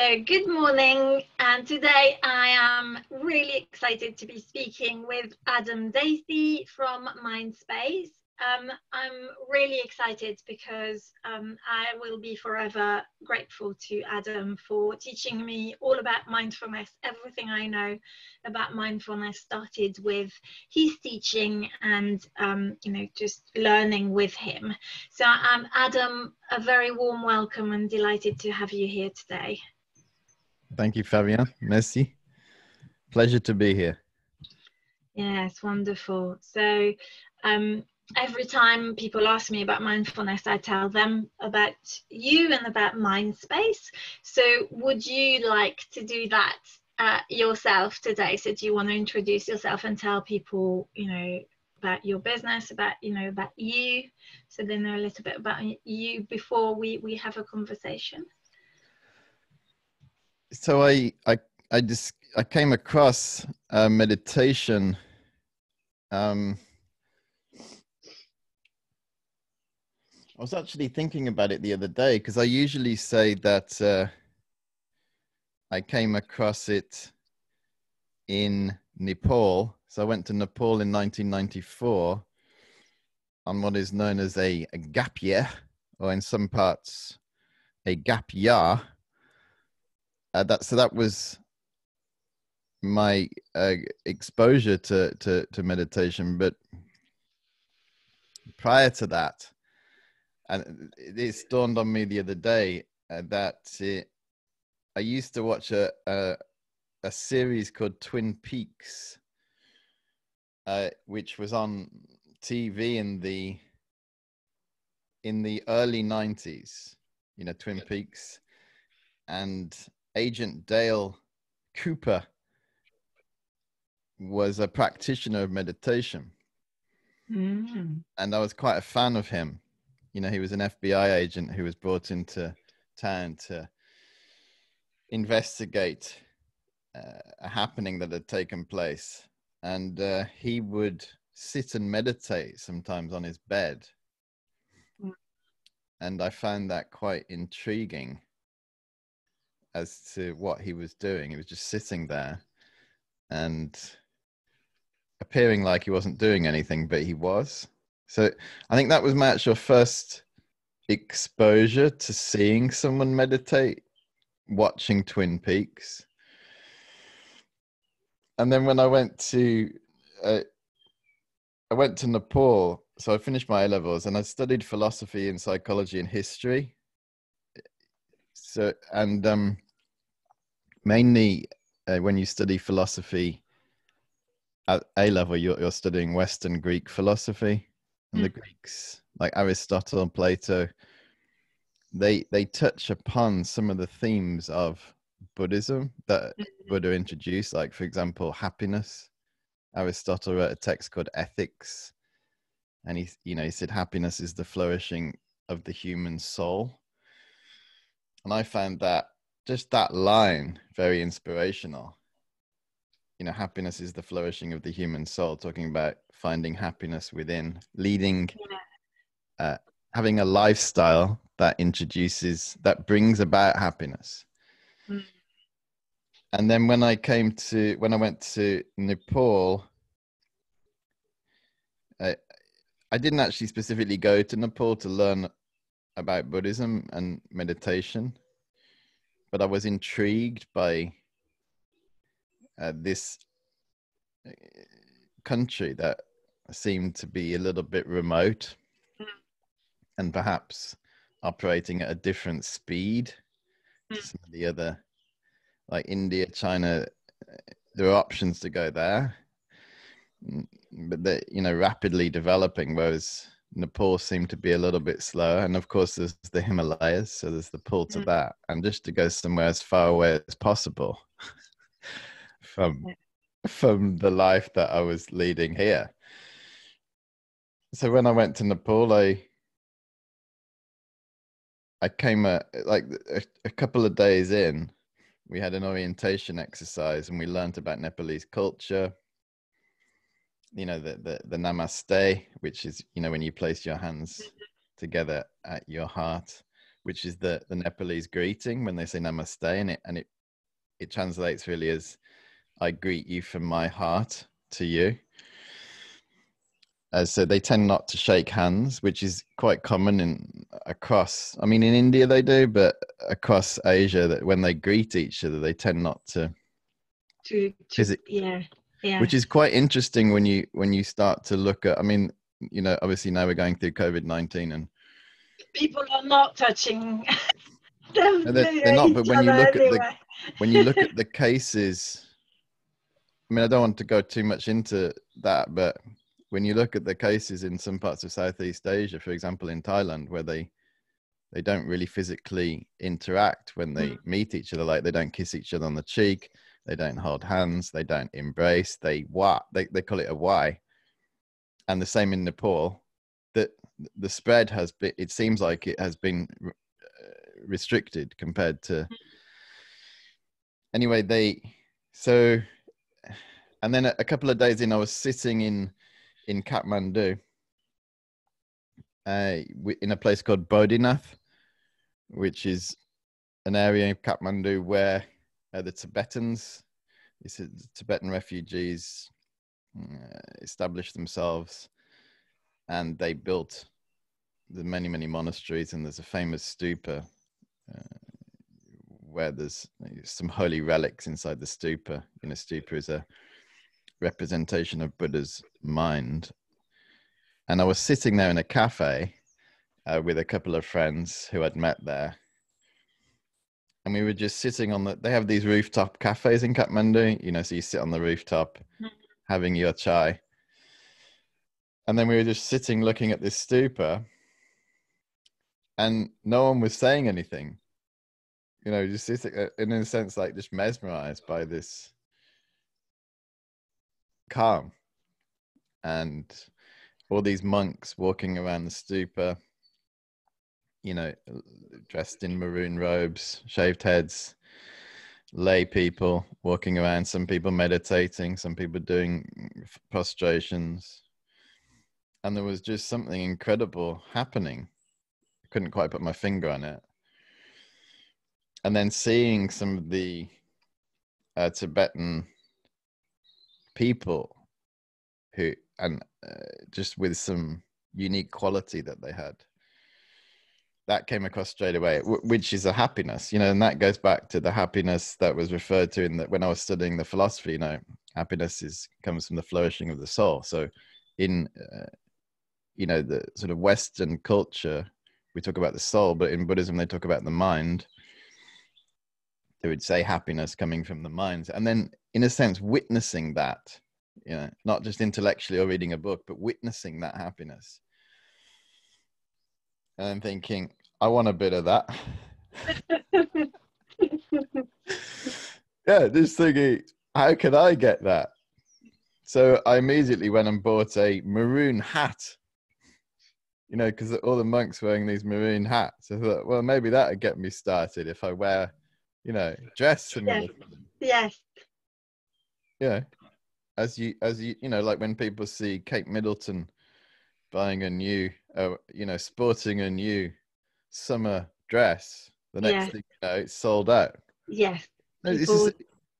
So, good morning, and today I am really excited to be speaking with Adam Dacey from Mindspace. Um, I'm really excited because um, I will be forever grateful to Adam for teaching me all about mindfulness. Everything I know about mindfulness started with his teaching and, um, you know, just learning with him. So, um, Adam, a very warm welcome and delighted to have you here today. Thank you, Fabian. Merci. Pleasure to be here. Yes, wonderful. So, um, every time people ask me about mindfulness, I tell them about you and about Mindspace. So, would you like to do that uh, yourself today? So, do you want to introduce yourself and tell people, you know, about your business, about you know, about you, so they know a little bit about you before we we have a conversation? So I I I just I came across a meditation. Um, I was actually thinking about it the other day because I usually say that uh, I came across it in Nepal. So I went to Nepal in 1994 on what is known as a, a gap year, or in some parts, a gap year. Uh, that so that was my uh, exposure to, to to meditation, but prior to that, and it dawned on me the other day uh, that it, I used to watch a, a, a series called Twin Peaks, uh, which was on TV in the in the early '90s. You know, Twin Peaks, and Agent Dale Cooper was a practitioner of meditation. Mm. And I was quite a fan of him you know, he was an FBI agent who was brought into town to investigate uh, a happening that had taken place. And uh, he would sit and meditate sometimes on his bed. Mm. And I found that quite intriguing as to what he was doing. He was just sitting there and appearing like he wasn't doing anything, but he was. So I think that was my actual first exposure to seeing someone meditate, watching Twin Peaks. And then when I went to, uh, I went to Nepal. So I finished my A levels and I studied philosophy and psychology and history. So and um, mainly uh, when you study philosophy at A level, you're, you're studying Western Greek philosophy and mm. the Greeks, like Aristotle and Plato, they they touch upon some of the themes of Buddhism that mm. Buddha introduced, like for example, happiness. Aristotle wrote a text called Ethics, and he you know he said happiness is the flourishing of the human soul. And I found that just that line very inspirational. You know happiness is the flourishing of the human soul talking about finding happiness within leading uh, having a lifestyle that introduces that brings about happiness. Mm. and then when i came to when i went to nepal I, I didn't actually specifically go to nepal to learn about buddhism and meditation but i was intrigued by uh, this uh, country that seemed to be a little bit remote mm. and perhaps operating at a different speed mm. to some of the other like india china uh, there are options to go there mm, but they're you know rapidly developing whereas nepal seemed to be a little bit slower and of course there's the himalayas so there's the pull to mm. that and just to go somewhere as far away as possible from from the life that I was leading here. So when I went to Nepal, I I came a, like a, a couple of days in. We had an orientation exercise, and we learned about Nepalese culture. You know the the, the namaste, which is you know when you place your hands together at your heart, which is the the Nepalese greeting when they say namaste, and it and it it translates really as "I greet you from my heart to you." Uh, so they tend not to shake hands, which is quite common in across. I mean, in India they do, but across Asia, that when they greet each other, they tend not to. To, to yeah, yeah. Which is quite interesting when you when you start to look at. I mean, you know, obviously now we're going through COVID nineteen, and people are not touching. they're, they're, not, but when you look anyway. at the when you look at the cases, I mean, I don't want to go too much into that, but when you look at the cases in some parts of Southeast Asia, for example, in Thailand, where they they don't really physically interact when they mm. meet each other, like they don't kiss each other on the cheek, they don't hold hands, they don't embrace, they what they they call it a wai, and the same in Nepal. That the spread has been, it seems like it has been uh, restricted compared to. Hmm. Anyway, they so, and then a couple of days in, I was sitting in in Kathmandu, uh, in a place called Bodinath, which is an area in Kathmandu where uh, the Tibetans, the Tibetan refugees, uh, established themselves, and they built the many many monasteries. And there's a famous stupa uh, where there's some holy relics inside the stupa. You know, stupa is a representation of Buddha's mind. And I was sitting there in a cafe uh, with a couple of friends who I'd met there. And we were just sitting on the, they have these rooftop cafes in Kathmandu, you know, so you sit on the rooftop mm-hmm. having your chai. And then we were just sitting looking at this stupa and no one was saying anything. You know, just sitting, uh, in a sense, like just mesmerized by this calm and all these monks walking around the stupa you know dressed in maroon robes shaved heads lay people walking around some people meditating some people doing prostrations. And there was just something incredible happening. I couldn't quite put my finger on it. And then seeing some of the uh, tibetan people who and uh, just with some unique quality that they had that came across straight away which is a happiness you know and that goes back to the happiness that was referred to in that when i was studying the philosophy you know happiness is comes from the flourishing of the soul. So in uh, you know the sort of western culture we talk about the soul but in buddhism they talk about the mind. They would say happiness coming from the mind. And then in a sense witnessing that you know not just intellectually or reading a book but witnessing that happiness. And i'm thinking i want a bit of that. Yeah this thingy, how can i get that? So i immediately went and bought a maroon hat. You know because all the monks wearing these maroon hats. I thought well maybe that would get me started if i wear you know dress yes. yes. Yeah. As you as you you know like when people see Kate Middleton buying a new uh, you know sporting a new summer dress the next yeah. thing you know it's sold out yes people, is,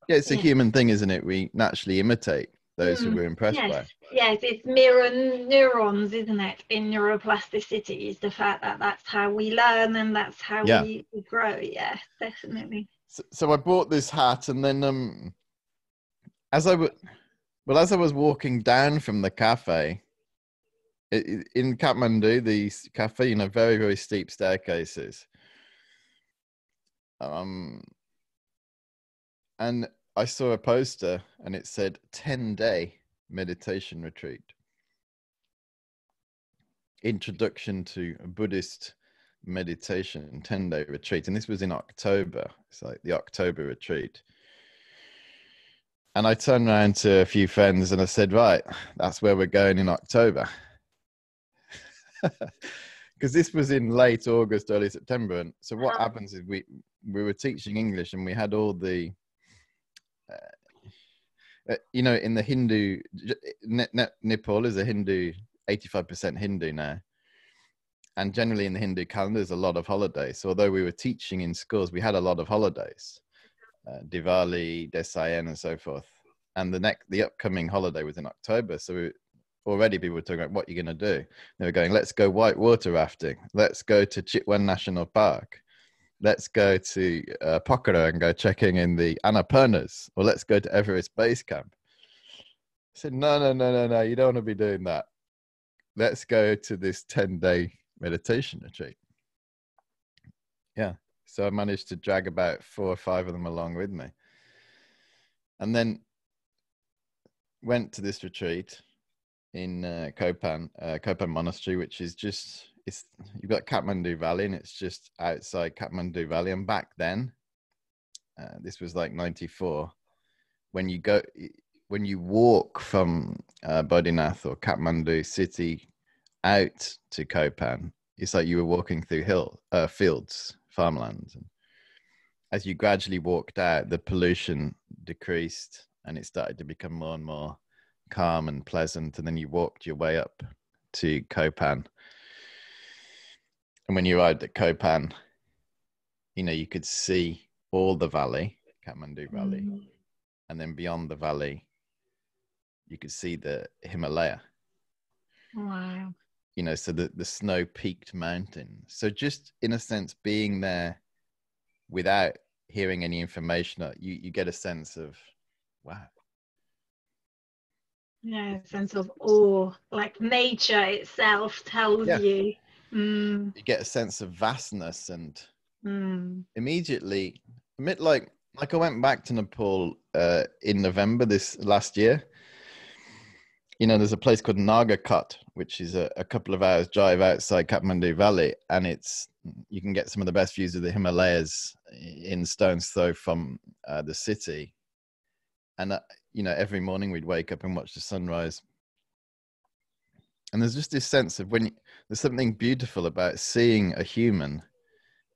yeah it's a yeah. human thing isn't it we naturally imitate those mm, who we're impressed yes. by yes it's mirror neurons isn't it in neuroplasticity is the fact that that's how we learn and that's how yeah. we, we grow yeah definitely so, so i bought this hat and then um as I would well, as I was walking down from the cafe in Kathmandu, the cafe, you know, very very steep staircases. Um, and I saw a poster, and it said ten day meditation retreat. Introduction to Buddhist meditation, 10 day retreat. And this was in October. It's like the October retreat. And I turned around to a few friends and I said, right, that's where we're going in October. Because this was in late August, early September. And so what uh-huh. happens is we, we were teaching English and we had all the, uh, uh you know, in the Hindu, Nepal is a Hindu, 85% Hindu now. and generally in the Hindu calendar, there's a lot of holidays. So although we were teaching in schools, we had a lot of holidays, uh, Diwali, Dashain, and so forth. And the next, the upcoming holiday was in October. So we, already people were talking about what you're going to do. They were going, let's go whitewater rafting. Let's go to Chitwan National Park. Let's go to uh, Pokhara and go checking in the Annapurnas, or let's go to Everest Base Camp. I said, no, no, no, no, no, you don't want to be doing that. Let's go to this 10 day meditation retreat. Yeah. So I managed to drag about four or five of them along with me. And then went to this retreat in uh, Kopan, uh, Monastery, which is just it's you've got Kathmandu Valley, and it's just outside Kathmandu Valley. And back then, uh, this was like '94, when you go when you walk from uh, or Kathmandu city out to Kopan, it's like you were walking through hill uh, fields, farmlands. And as you gradually walked out, the pollution decreased, and it started to become more and more calm and pleasant. And then you walked your way up to Kopan. And when you arrived at Kopan, you know, you could see all the valley, Kathmandu Valley. Mm-hmm. And then beyond the valley, you could see the Himalaya. Wow. You know, so the, the snow peaked mountain. So just in a sense, being there without hearing any information, you, you get a sense of, wow, yeah sense of awe like nature itself tells yeah. you mm. you get a sense of vastness and mm. immediately like like i went back to nepal uh, in november this last year you know there's a place called Nagarkot which is a, a couple of hours drive outside kathmandu valley and it's you can get some of the best views of the himalayas in stone's throw from uh, the city and uh, you know every morning we'd wake up and watch the sunrise. And there's just this sense of when you, there's something beautiful about seeing a human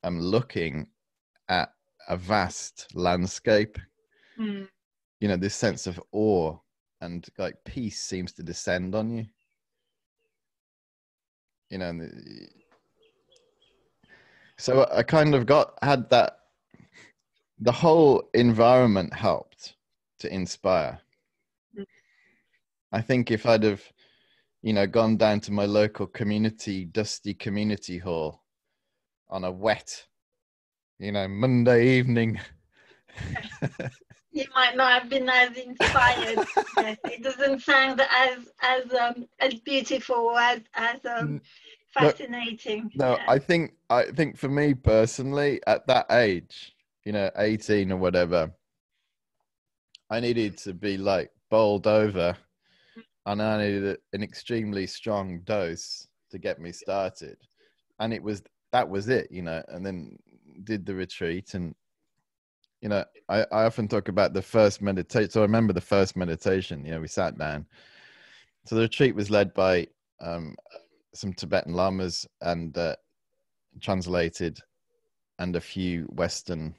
um looking at a vast landscape. Mm. you know this sense of awe and like peace seems to descend on you. You know the, so i kind of got had that the whole environment helped to inspire. I think if I'd have, you know, gone down to my local community, dusty community hall on a wet, you know, Monday evening. you might not have been as inspired. yes, it doesn't sound as as um as beautiful as as um fascinating. No, no yeah. I think I think for me personally, at that age, you know, eighteen or whatever, I needed to be like bowled over, and I needed an extremely strong dose to get me started, and it was that was it, you know. And then did the retreat, and you know, I, I often talk about the first meditation. So I remember the first meditation. You know, we sat down. So the retreat was led by um, some Tibetan lamas and uh, translated, and a few Western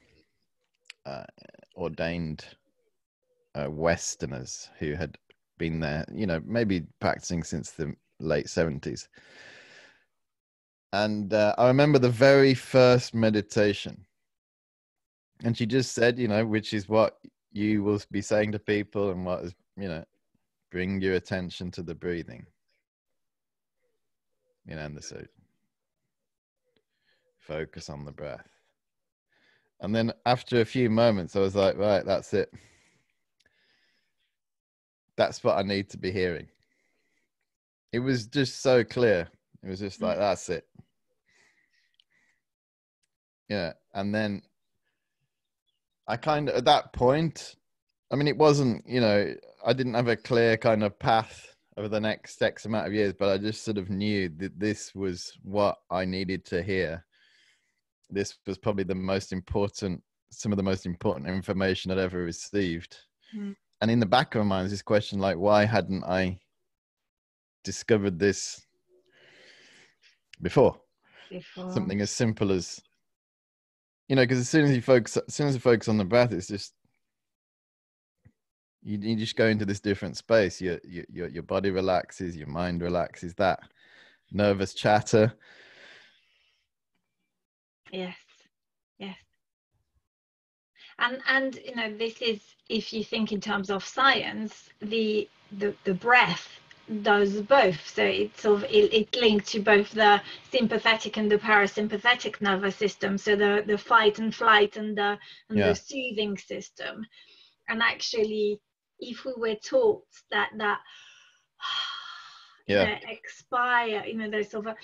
uh, ordained uh, Westerners who had been there, you know, maybe practicing since the late 70s. And uh, I remember the very first meditation. And she just said, you know, which is what you will be saying to people and what is, you know, bring your attention to the breathing. You know, and the focus on the breath. And then after a few moments, I was like, right, that's it that's what I need to be hearing. It was just so clear. It was just like, that's it. Yeah. And then I kind of, at that point, I mean, it wasn't, you know, I didn't have a clear kind of path over the next X amount of years, but I just sort of knew that this was what I needed to hear. This was probably the most important, some of the most important information I'd ever received. Mm and in the back of my mind is this question like why hadn't i discovered this before, before. something as simple as you know because as soon as you focus as soon as you focus on the breath it's just you, you just go into this different space. Your, your your body relaxes your mind relaxes that nervous chatter. Yes. Yes and and you know this is if you think in terms of science the the, the breath does both. So it's sort of it, it linked to both the sympathetic and the parasympathetic nervous system. So the the fight and flight and the and yeah. the soothing system. And actually if we were taught that that yeah. expire you know those sort of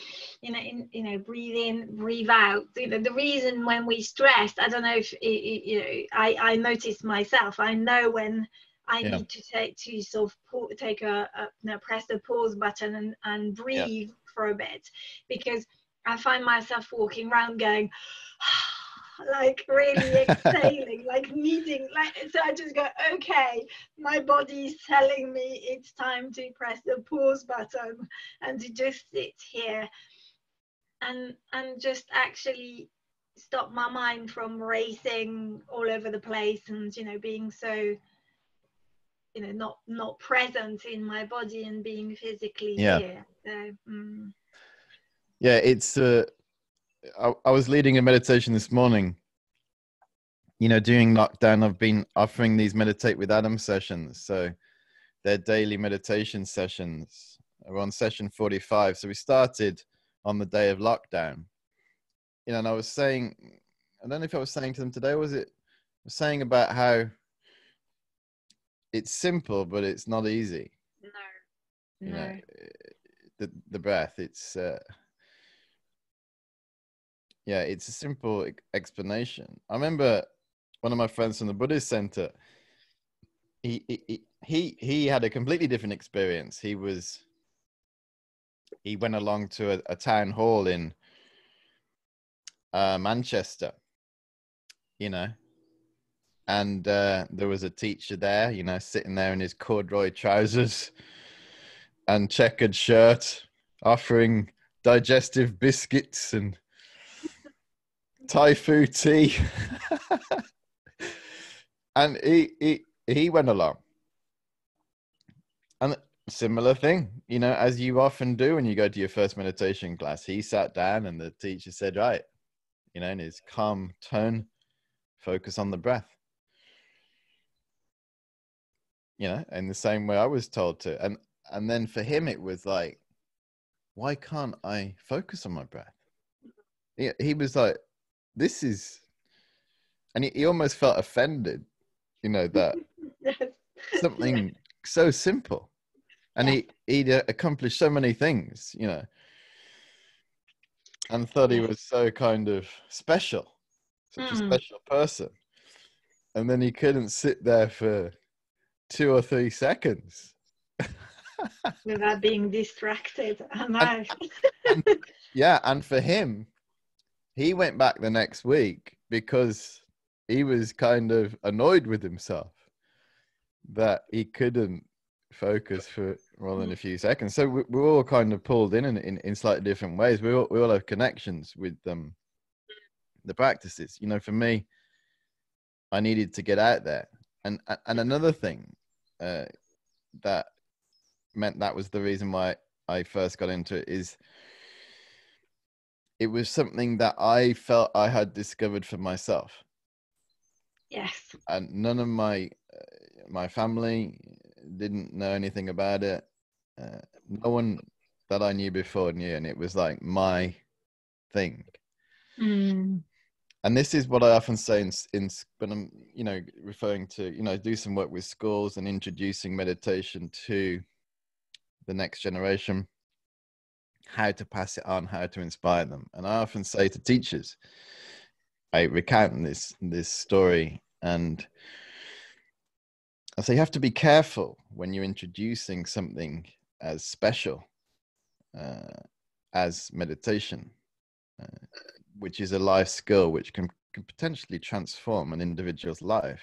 you know in, you know breathe in breathe out you know the reason when we stress i don't know if it, it, you know i i notice myself i know when I yeah. need to take to sort of take a, a you know, press the pause button and, and breathe yeah. for a bit because I find myself walking around going ah, like really exhaling like needing like so I just go okay my body's telling me it's time to press the pause button and to just sit here and and just actually stop my mind from racing all over the place and you know being so you know not not present in my body and being physically yeah. here so, mm. yeah it's uh I, I was leading a meditation this morning you know during lockdown i've been offering these meditate with adam sessions so they're daily meditation sessions we're on session 45 so we started on the day of lockdown you know and i was saying i don't know if i was saying to them today was it I was saying about how it's simple, but it's not easy. No, you no. Know, the the breath. It's uh, yeah, it's a simple explanation. I remember one of my friends from the Buddhist Center. He he he he had a completely different experience. He was he went along to a, a town hall in uh, Manchester, you know, and uh, there was a teacher there, you know, sitting there in his corduroy trousers and checkered shirt, offering digestive biscuits and Typhoo tea. and he, he he went along. And similar thing, you know, as you often do when you go to your first meditation class, he sat down and the teacher said, Right, you know, in his calm tone, focus on the breath you know, in the same way I was told to. And and then for him, it was like, why can't I focus on my breath? He, he was like, this is, and he, he almost felt offended, you know, that something so simple, and yeah. he he'd accomplished so many things, you know, and thought he was so kind of special, such mm. a special person, and then he couldn't sit there for two or three seconds without being distracted. And, and, yeah, and for him, he went back the next week because he was kind of annoyed with himself that he couldn't focus for more than a few seconds. So we, we're all kind of pulled in in, in, in slightly different ways. We all, we all have connections with um, the practices. You know, for me, I needed to get out there. And and another thing uh, that meant that was the reason why I first got into it is it was something that I felt I had discovered for myself. Yes. And none of my uh, my family didn't know anything about it. Uh, no one that I knew before knew, and it was like my thing. Mm and this is what I often say in, in when I'm, you know, referring to, you know, do some work with schools and introducing meditation to the next generation, how to pass it on, how to inspire them. And I often say to teachers, I recount this this story, and I say you have to be careful when you're introducing something as special uh, as meditation. Uh, which is a life skill which can, can potentially transform an individual's life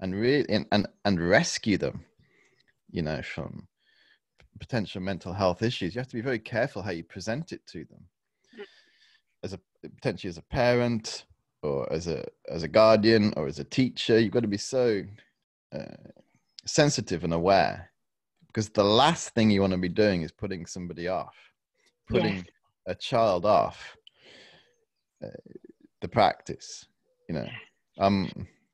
and really and, and, and rescue them you know from potential mental health issues you have to be very careful how you present it to them. As a potentially as a parent or as a as a guardian or as a teacher you've got to be so uh, sensitive and aware because the last thing you want to be doing is putting somebody off putting a child off the practice you know. Um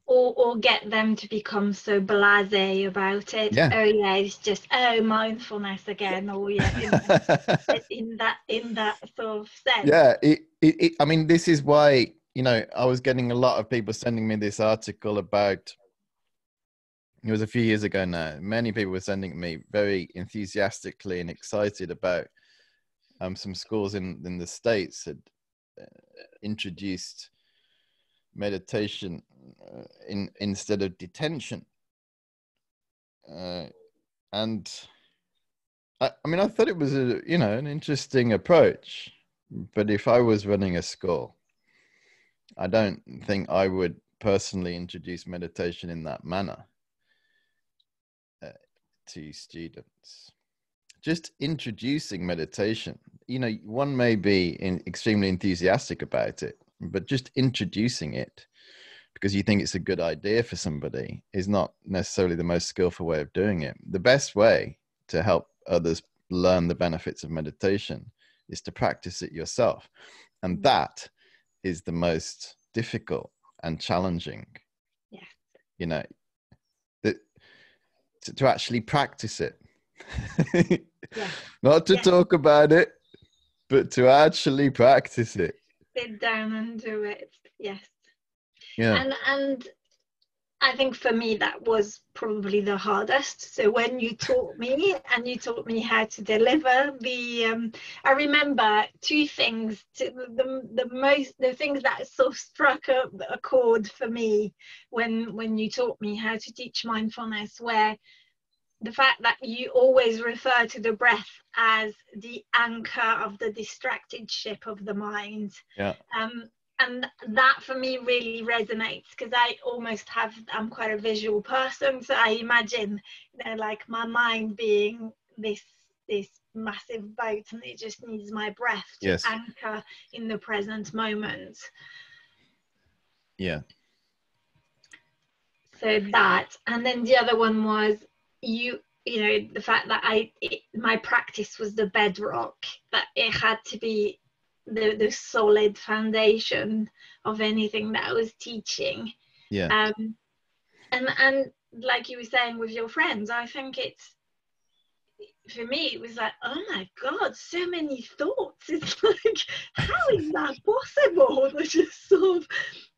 or or get them to become so blasé about it Yeah. oh yeah it's just oh mindfulness again or yeah in, that- in that in that sort of sense yeah it, it, it i mean this is why you know i was getting a lot of people sending me this article about it was a few years ago now many people were sending me very enthusiastically and excited about um, some schools in in the states had uh, introduced meditation in instead of detention uh, and I, I mean i thought it was a you know an interesting approach but if I was running a school, I don't think I would personally introduce meditation in that manner uh, to students. Just introducing meditation, you know, one may be in, extremely enthusiastic about it, but just introducing it because you think it's a good idea for somebody is not necessarily the most skillful way of doing it. The best way to help others learn the benefits of meditation is to practice it yourself. And Mm. that is the most difficult and challenging. Yeah. You know, that to, to actually practice it. Yeah. Not to Yeah. talk about it, but to actually practice it. sit down and do it yes Yeah. and and i think for me that was probably the hardest so when you taught me and you taught me how to deliver the um, i remember two things to, the, the most the things that sort of struck up a chord for me when when you taught me how to teach mindfulness where the fact that you always refer to the breath as the anchor of the distracted ship of the mind Yeah. um, and that for me really resonates because I almost have I'm quite a visual person so I imagine you know like my mind being this this massive boat and it just needs my breath to Yes. anchor in the present moment Yeah. so that and then the other one was you you know the fact that i it, my practice was the bedrock that it had to be the, the solid foundation of anything that i was teaching. Yeah. um and and like you were saying with your friends i think it's for me it was like oh my god so many thoughts. It's like how is that possible? To just sort of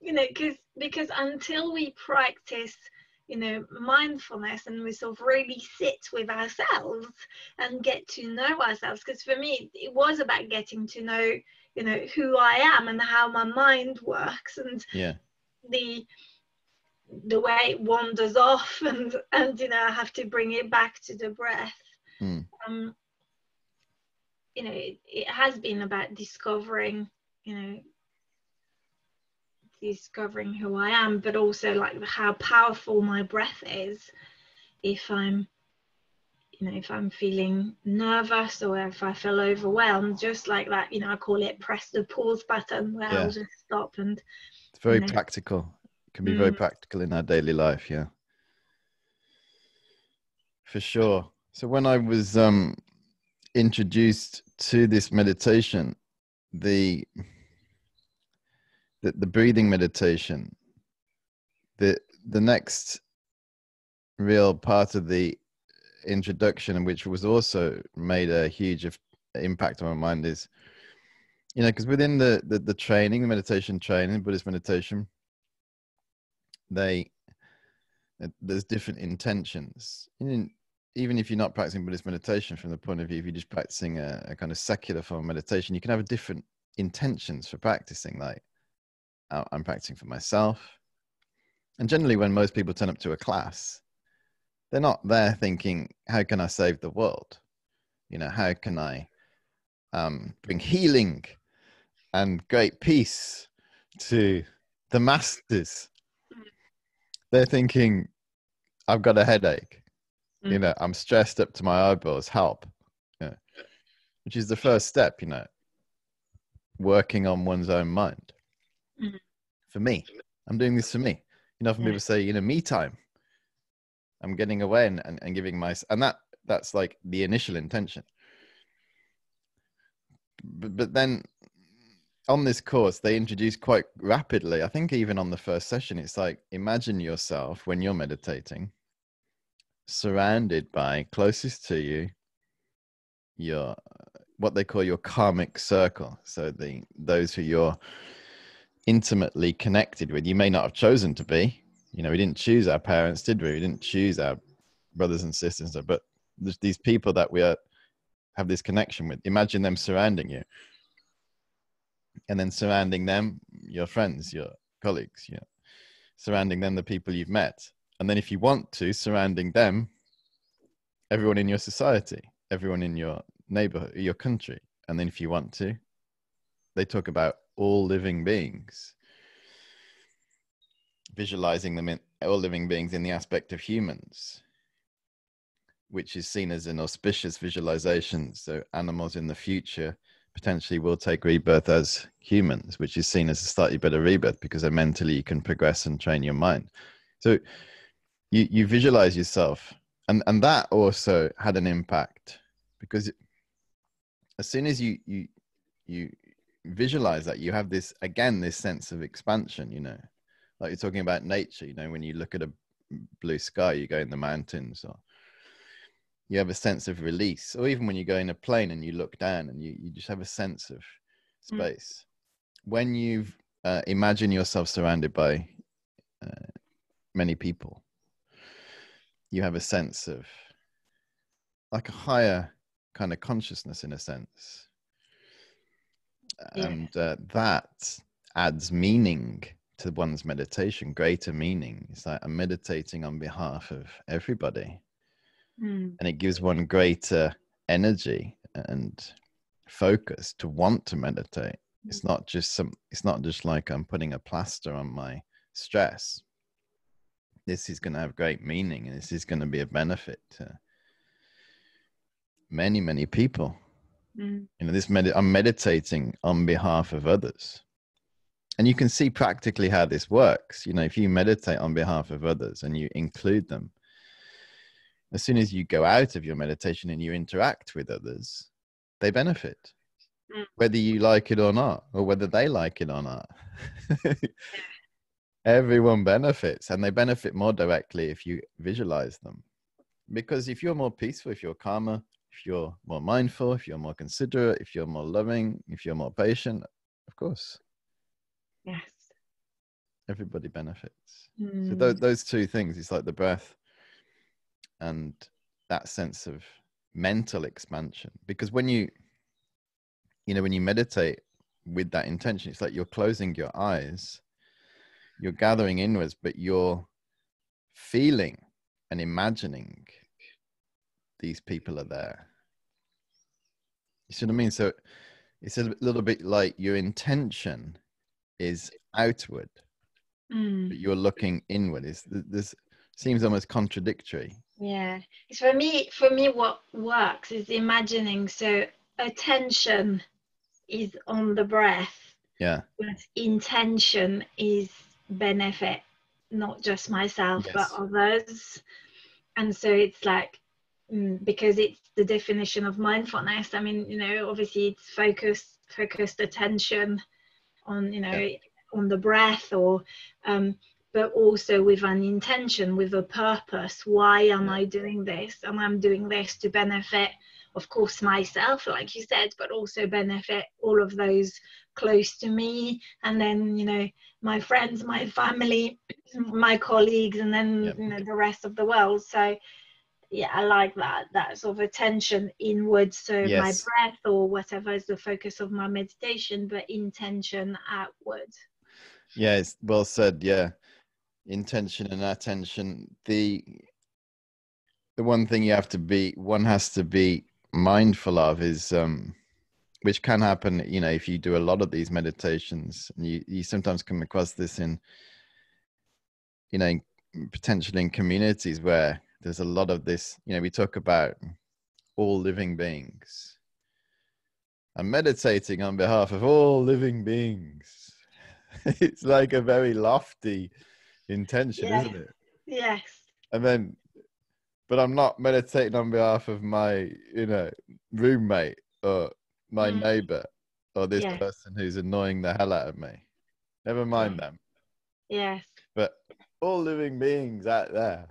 you know because because until we practice you know mindfulness and we sort of really sit with ourselves and get to know ourselves because for me it was about getting to know you know who i am and how my mind works and Yeah. the the way it wanders off and and you know i have to bring it back to the breath Mm. um you know it, it has been about discovering you know discovering who i am but also like how powerful my breath is if i'm you know if i'm feeling nervous or if i feel overwhelmed just like that you know i call it press the pause button where Yeah. i'll just stop and It's very know. practical. It can be very Mm. practical in our daily life, yeah. For sure. So when I was um introduced to this meditation, the the, the breathing meditation, the the next real part of the introduction, and which was also made a huge impact on my mind, is you know because within the, the the training, the meditation training, Buddhist meditation, they uh, there's different intentions. Even even if you're not practicing Buddhist meditation, from the point of view, if you're just practicing a, a kind of secular form of meditation, you can have different intentions for practicing. Like I'm practicing for myself, and generally, when most people turn up to a class, they're not there thinking, "How can I save the world?" You know, how can I um, bring healing and great peace to the masters? They're thinking, "I've got a headache." you Mm. know i'm stressed up to my eyeballs help yeah. which is the first step you know working on one's own mind Mhm. for me i'm doing this for me you know often people say you know me time i'm getting away and, and, and giving my and that that's like the initial intention. But, but then on this course they introduce quite rapidly i think even on the first session it's like imagine yourself when you're meditating surrounded by closest to you your what they call your karmic circle. So the those who you're intimately connected with. You may not have chosen to be you know we didn't choose our parents did we? We didn't choose our brothers and sisters but these people that we are, have this connection with. Imagine them surrounding you. And then surrounding them your friends your colleagues your surrounding them the people you've met. And then if you want to surrounding them everyone in your society everyone in your neighborhood your country. And then if you want to they talk about all living beings visualizing them in all living beings in the aspect of humans which is seen as an auspicious visualization so animals in the future potentially will take rebirth as humans, which is seen as a slightly better rebirth because then mentally you can progress and train your mind. So you, you visualize yourself. And, and that also had an impact because as soon as you, you, you visualize that, you have this, again, this sense of expansion, you know, like you're talking about nature, you know, when you look at a blue sky, you go in the mountains or you have a sense of release or even when you go in a plane and you look down and you, you just have a sense of mm. space mm. when you uh, imagine yourself surrounded by uh, many people you have a sense of like a higher kind of consciousness in a sense yeah. and uh, that adds meaning to one's meditation greater meaning it's like i'm meditating on behalf of everybody mm. and it gives one greater energy and focus to want to meditate mm. it's not just some it's not just like i'm putting a plaster on my stress this is going to have great meaning and this is going to be a benefit to many many people mm. you know this med- i'm meditating on behalf of others and you can see practically how this works you know if you meditate on behalf of others and you include them as soon as you go out of your meditation and you interact with others, they benefit, mm. whether you like it or not, or whether they like it or not. Everyone benefits, and they benefit more directly if you visualize them. Because if you're more peaceful, if you're calmer, if you're more mindful, if you're more considerate, if you're more loving, if you're more patient, of course. Yes. Everybody benefits. Mm. So th- those two things, it's like the breath and that sense of mental expansion because when you you know when you meditate with that intention it's like you're closing your eyes you're gathering inwards but you're feeling and imagining these people are there you see what i mean so it's a little bit like your intention is outward mm. but you're looking inward. Is this seems almost contradictory. Yeah. It's for me for me what works is imagining. So attention is on the breath yeah. but intention is benefit not just myself yes. but others. And so it's like mm, because it's the definition of mindfulness i mean you know obviously it's focused focused attention on you know yeah. on the breath or um but also with an intention, with a purpose. Why am I doing this? And I'm doing this to benefit, of course, myself, like you said, but also benefit all of those close to me. And then, you know, my friends, my family, my colleagues, and then, yep. you know, the rest of the world. So, yeah, I like that, that sort of attention inwards. So, yes. my breath or whatever is the focus of my meditation, but intention outward. Yeah, it's well said. Yeah intention and attention the the one thing you have to be one has to be mindful of is um which can happen you know if you do a lot of these meditations and you you sometimes come across this in you know potentially in communities where there's a lot of this you know we talk about all living beings i'm meditating on behalf of all living beings it's like a very lofty intention, yeah. isn't it? Yes. And then, but I'm not meditating on behalf of my, you know, roommate or my mm. neighbor. or this Yeah. person who's annoying the hell out of me. Never mind Yeah. them. Yes. But all living beings out there.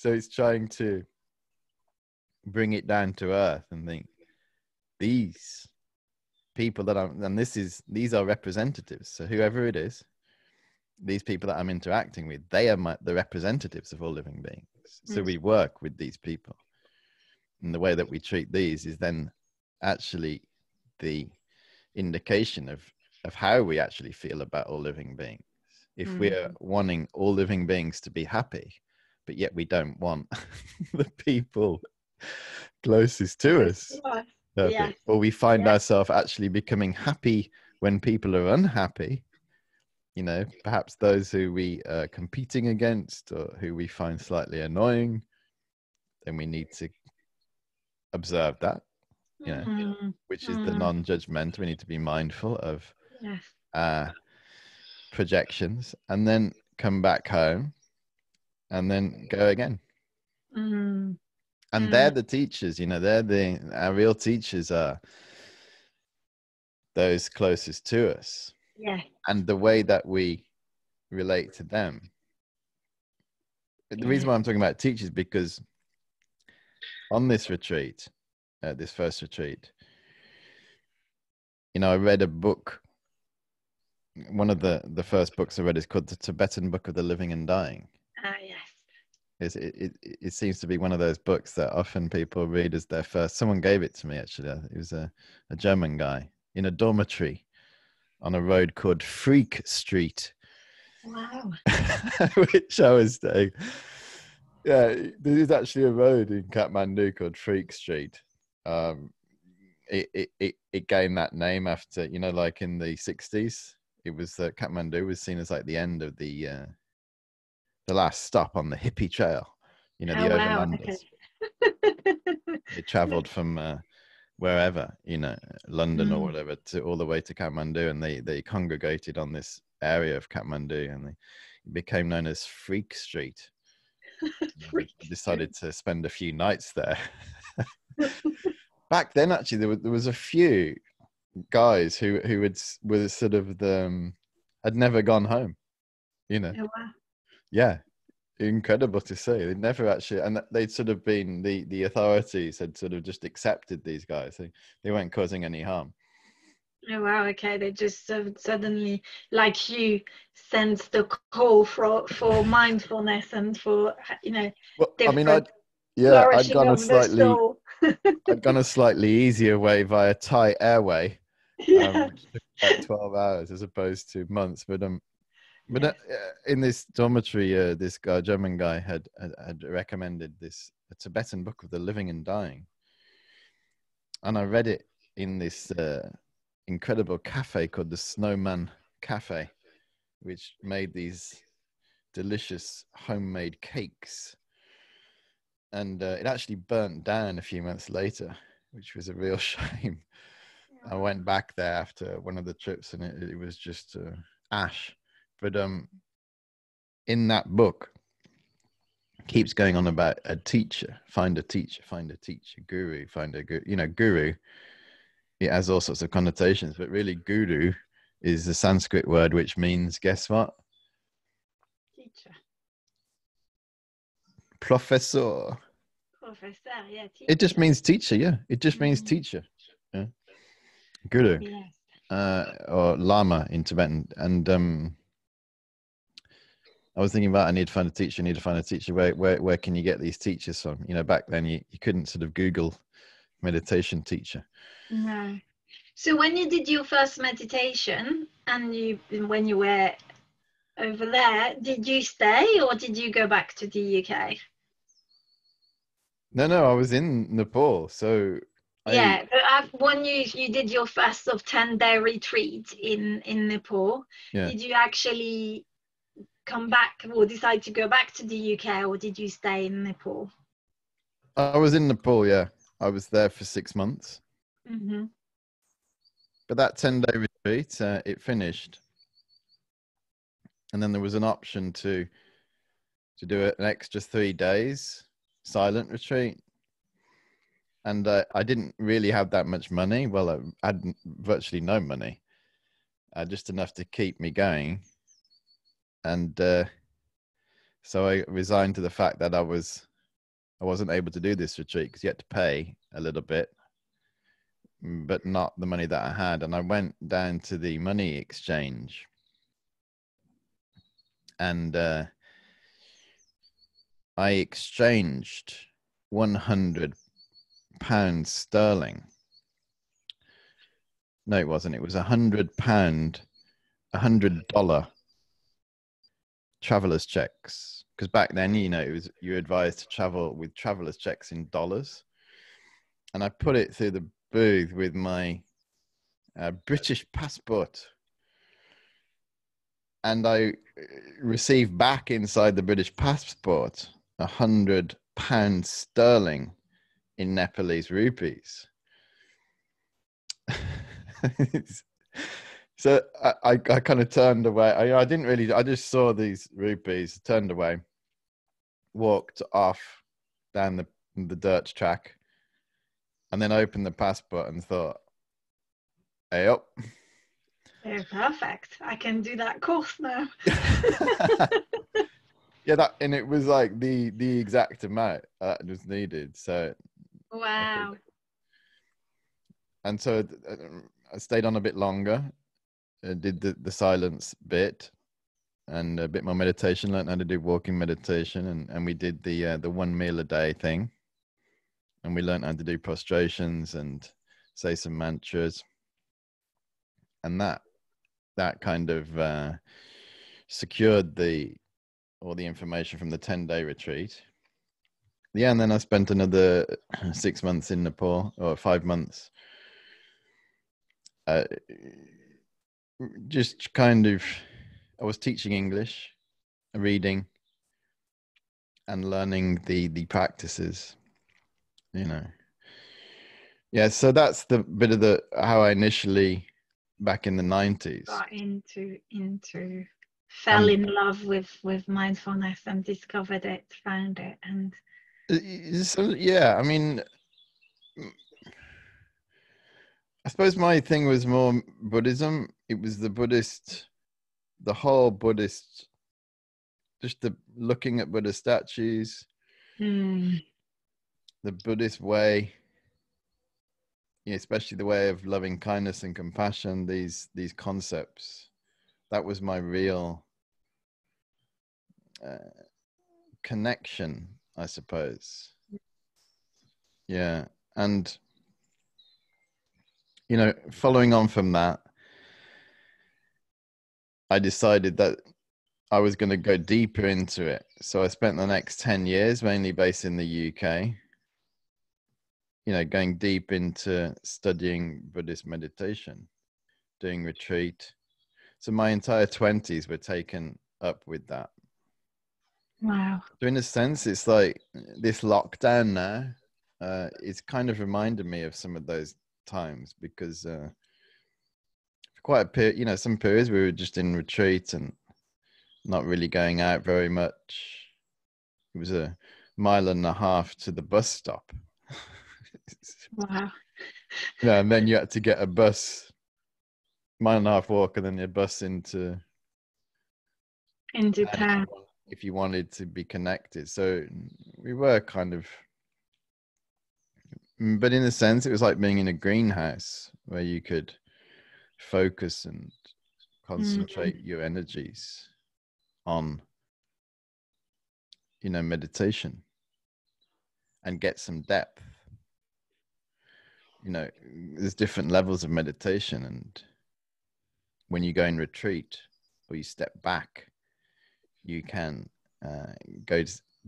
So it's trying to bring it down to earth and think these people that I'm, and this is, these are representatives. So whoever it is, these people that I'm interacting with, they are my, the representatives of all living beings. So Mm. we work with these people. And the way that we treat these is then actually the indication of, of how we actually feel about all living beings. If we're wanting all living beings to be happy, but yet we don't want the people closest to us Yes. or we find Yeah. ourselves actually becoming happy when people are unhappy you know perhaps those who we are competing against or who we find slightly annoying then we need to observe that you know Mm, which is the Mm. non-judgmental we need to be mindful of yes. uh projections and then come back home and then go again. Mm, and Mm. they're the teachers you know they're the our real teachers are those closest to us. Yes. and the way that we relate to them. The reason why i'm talking about teachers because on this retreat uh, this first retreat you know i read a book. One of the the first books i read is called the tibetan book of the living and dying it, it, it seems to be one of those books that often people read as their first. Someone gave it to me actually. It was a, a German guy in a dormitory on a road called Freak Street, Wow. which I was saying. Yeah, there is actually a road in Kathmandu called Freak Street. Um, it, it, it, it gained that name after, you know, like in the 60s, it was uh, Kathmandu was seen as like the end of the uh, the last stop on the hippie trail. You know, the Oh, wow, overlanders. okay. They travelled from uh, wherever, you know, London or Mm. whatever, to all the way to Kathmandu, and they they congregated on this area of Kathmandu, and they it became known as Freak Street. Freak decided to spend a few nights there. Back then, actually, there was, there was a few guys who who had s- were sort of the um, had never gone home. You know, Oh, wow. Yeah, incredible to see. They'd never actually, and they'd sort of been the the authorities had sort of just accepted these guys. They they weren't causing any harm. Oh wow, okay. They just so suddenly, like you, sense the call for for mindfulness and for you know Well, I mean, I'd yeah, I'd gone a slightly. I'd gone a slightly easier way via Thai Airway. yeah. um, which took about 12 hours as opposed to months. But um, but uh, uh, in this dormitory, uh, this guy, German guy, had, had had recommended this a Tibetan book of the living and dying, and I read it in this uh, incredible cafe called the Snowman Cafe, which made these delicious homemade cakes. And uh, it actually burnt down a few months later, which was a real shame. I went back there after one of the trips, and it, it was just uh, ash. But um, in that book, keeps going on about a teacher. Find a teacher. Find a teacher. Guru. Find a guru. You know, guru. It has all sorts of connotations, but really, guru is a Sanskrit word which means guess what? Teacher, Professor. professor, yeah. Teacher. It just means teacher. Yeah, it just means Mhm. teacher. Yeah. Guru. Yes. uh, or lama in Tibetan. And um, I was thinking about I need to find a teacher. I need to find a teacher. Where where where can you get these teachers from? You know, back then you, you couldn't sort of Google meditation teacher. No. So when you did your first meditation and you when you were over there, did you stay or did you go back to the UK? No, no, I was in Nepal, so I, yeah, but I've, when you you did your first of ten day retreat in in Nepal, Yeah. did you actually come back or decide to go back to the UK or did you stay in Nepal? I was in Nepal. Yeah, I was there for six months. hmm But that ten day retreat, uh, it finished, and then there was an option to to do an extra three days silent retreat. and uh, I didn't really have that much money. Well, I had virtually no money, uh, just enough to keep me going. And uh, so I resigned to the fact that I was I wasn't able to do this retreat because you had to pay a little bit, mm, but not the money that I had. And I went down to the money exchange, and uh, I exchanged one hundred pounds sterling. No, it wasn't. It was a hundred pound, a hundred dollar traveler's checks. Because back then, you know, it was you were advised to travel with traveler's checks in dollars, and I put it through the booth with my uh, British passport, and I uh, received back inside the British passport a hundred pounds sterling in Nepalese rupees. so I, I, I kind of turned away. I, I didn't really, I just saw these rupees, turned away, walked off down the, the dirt track, and then opened the passport and thought, hey up. Perfect. I can do that course now. yeah, that and it was like the the exact amount that was needed. So Wow. And so uh, I stayed on a bit longer, uh, did the, the silence bit and a bit more meditation, learned how to do walking meditation, and, and we did the uh, the one meal a day thing, and we learned how to do prostrations and say some mantras, and that that kind of uh, secured the all the information from the ten day retreat, yeah, and then I spent another six months in Nepal or five months. Uh, just kind of, I was teaching English, reading, and learning the the practices. You know, yeah. So that's the bit of the how I initially back in the nineties got into into fell in love with with mindfulness and discovered it, found it, and uh, so, yeah, I mean, I suppose my thing was more Buddhism. It was the Buddhist, the whole Buddhist, just the looking at Buddha statues, mm. the Buddhist way, especially the way of loving kindness and compassion. These these concepts, that was my real uh, connection I suppose. Yeah. And, you know, following on from that, I decided that I was going to go deeper into it. So I spent the next 10 years mainly based in the UK, you know, going deep into studying Buddhist meditation, doing retreat. So my entire 20s were taken up with that. Wow. So in a sense, it's like this lockdown now. Uh, it's kind of reminded me of some of those times because uh, quite a period, you know, some periods we were just in retreat and not really going out very much. It was a mile and a half to the bus stop. wow. Yeah, and then you had to get a bus, mile and a half walk, and then a bus into into town if you wanted to be connected. So we were kind of, but in a sense, it was like being in a greenhouse where you could focus and concentrate mm-hmm. your energies on, you know, meditation and get some depth. You know, there's different levels of meditation, and when you go in retreat or you step back you can uh, go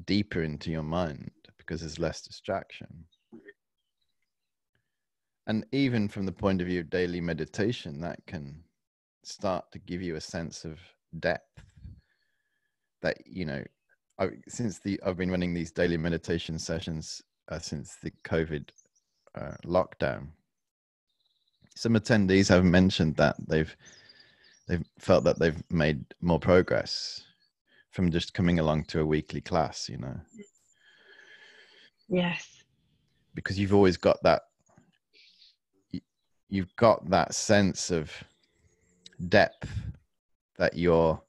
deeper into your mind because there's less distraction. And even from the point of view of daily meditation, that can start to give you a sense of depth. That you know, I, since the I've been running these daily meditation sessions uh, since the COVID uh, lockdown. Some attendees have mentioned that they've they've felt that they've made more progress from just coming along to a weekly class, you know. Yes. because you've always got that you've got that sense of depth that you're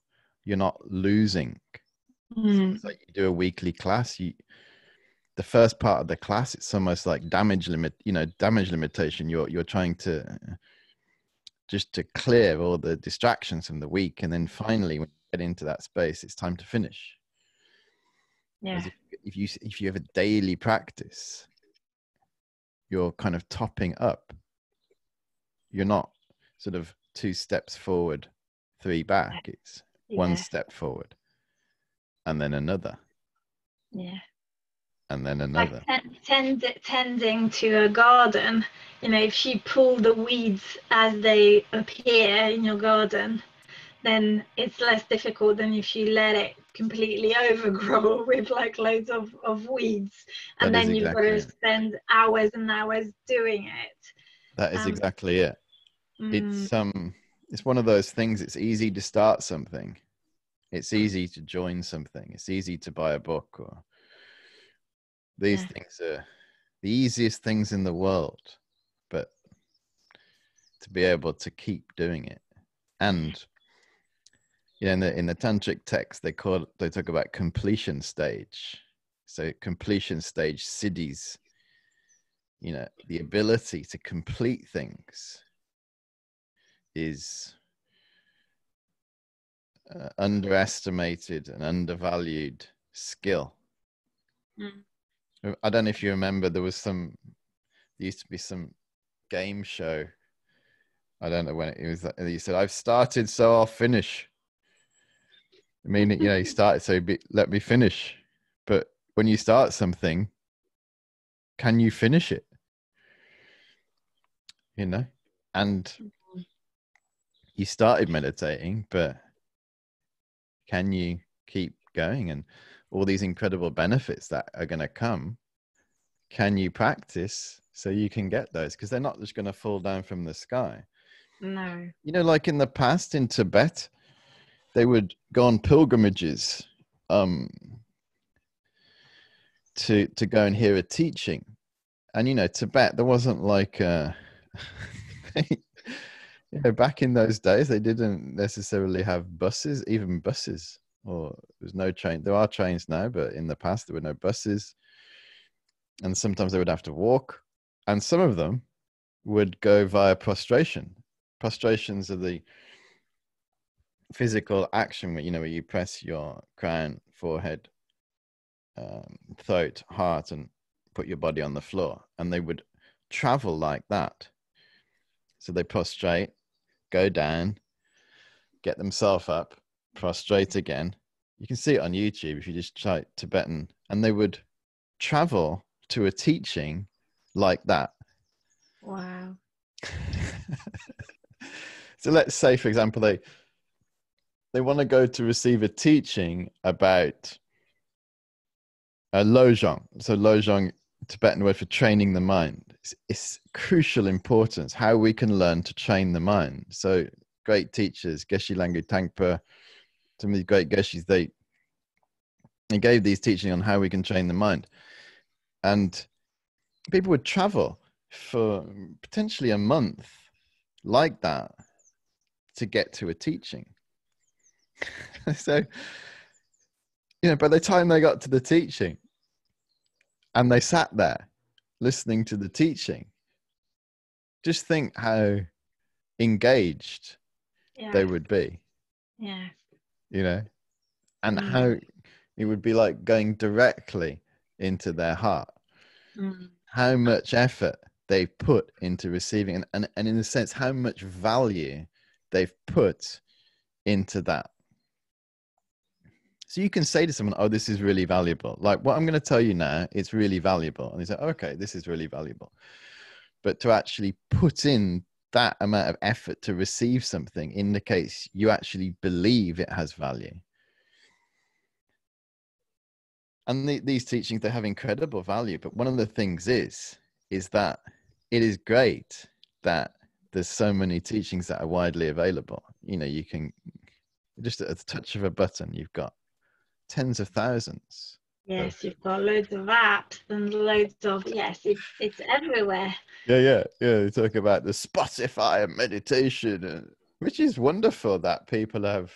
you're not losing Mm. it's like you do a weekly class you the first part of the class it's almost like damage limit you know damage limitation you're you're trying to just to clear all the distractions from the week and then finally when you get into that space it's time to finish Yeah. If, if you if you have a daily practice you're kind of topping up you're not sort of two steps forward three back. It's one step forward and then another. Yeah. and then another. Like ten- tend, tending to a garden, you know, if you pull the weeds as they appear in your garden, then it's less difficult than if you let it completely overgrow with like loads of, of weeds. And That then you've got to spend hours and hours doing it. that is um, exactly it Mm, it's um it's one of those things it's easy to start something. It's easy to join something. It's easy to buy a book or these Yeah. things are the easiest things in the world but to be able to keep doing it. And you know in the in the tantric text they call they talk about completion stage. So completion stage siddhis you know the ability to complete things is uh, underestimated and undervalued skill. Mm. I don't know if you remember, there was some, there used to be some game show. I don't know when it, was. That, he said, "I've started, so I'll finish." I mean, you know, he started, so be, let me finish. But when you start something, can you finish it? You know, and you started meditating, but can you keep going? And all these incredible benefits that are going to come, can you practice so you can get those? Because they're not just going to fall down from the sky. no. You know, like in the past in Tibet, they would go on pilgrimages um, to to go and hear a teaching, and you know, Tibet there wasn't like uh, you know back in those days they didn't necessarily have buses, even buses, or there was no train. There are trains now, but in the past there were no buses, and sometimes they would have to walk, and some of them would go via prostration. Prostrations are the physical action where you know where you press your crown, forehead, um, throat, heart, and put your body on the floor, and they would travel like that. So they prostrate, go down, get themselves up, prostrate again. You can see it on YouTube if you just try Tibetan, and they would travel to a teaching like that. Wow. so let's say, for example, they they want to go to receive a teaching about uh, a lojong. So lojong, Tibetan word for training the mind. It's, it's crucial importance how we can learn to train the mind. So great teachers, Geshe Langri Tangpa, some of these great Geshes, they they gave these teaching on how we can train the mind, and people would travel for potentially a month like that to get to a teaching. so, you know, by the time they got to the teaching and they sat there listening to the teaching, just think how engaged Yeah. they would be, yeah. you know, and Mm. how it would be like going directly into their heart. Mm. how much effort they've put into receiving and, and, and in a sense how much value they've put into that so you can say to someone oh this is really valuable. Like what i'm going to tell you now it's really valuable. And they say okay this is really valuable. But to actually put in that amount of effort to receive something indicates you actually believe it has value. And the, these teachings they have incredible value but one of the things is is that it is great that there's so many teachings that are widely available. You know you can just at the touch of a button you've got tens of thousands Yes, you've got loads of apps and loads of yes, it's it's everywhere. Yeah, yeah, yeah. They talk about the Spotify and meditation, uh, which is wonderful that people have,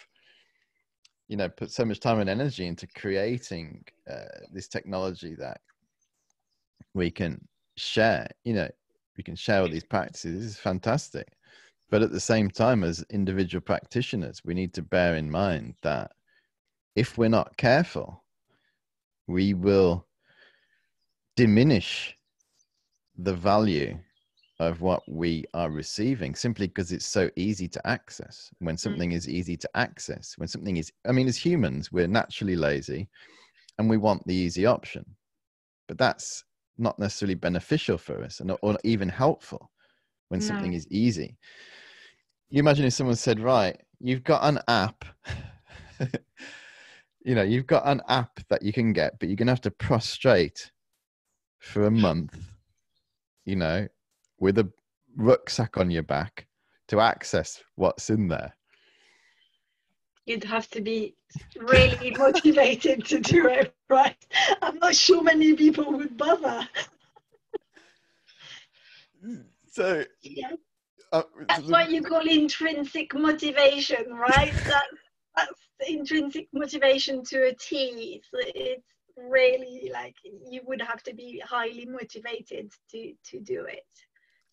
you know, put so much time and energy into creating uh, this technology that we can share. You know, we can share all these practices. This is fantastic. But at the same time, as individual practitioners, we need to bear in mind that if we're not careful, we will diminish the value of what we are receiving simply because it's so easy to access. When mm. something is easy to access, when something is, I mean, as humans, we're naturally lazy and we want the easy option. But that's not necessarily beneficial for us and, or even helpful when no. something is easy. You imagine if someone said, right, you've got an app. you know, you've got an app that you can get, but you're going to have to prostrate for a month, you know, with a rucksack on your back to access what's in there. You'd have to be really motivated to do it, right? I'm not sure many people would bother. So, yeah. Uh, that's what you call intrinsic motivation, right? that's, that's intrinsic motivation to a T. So it's really like you would have to be highly motivated to to do it.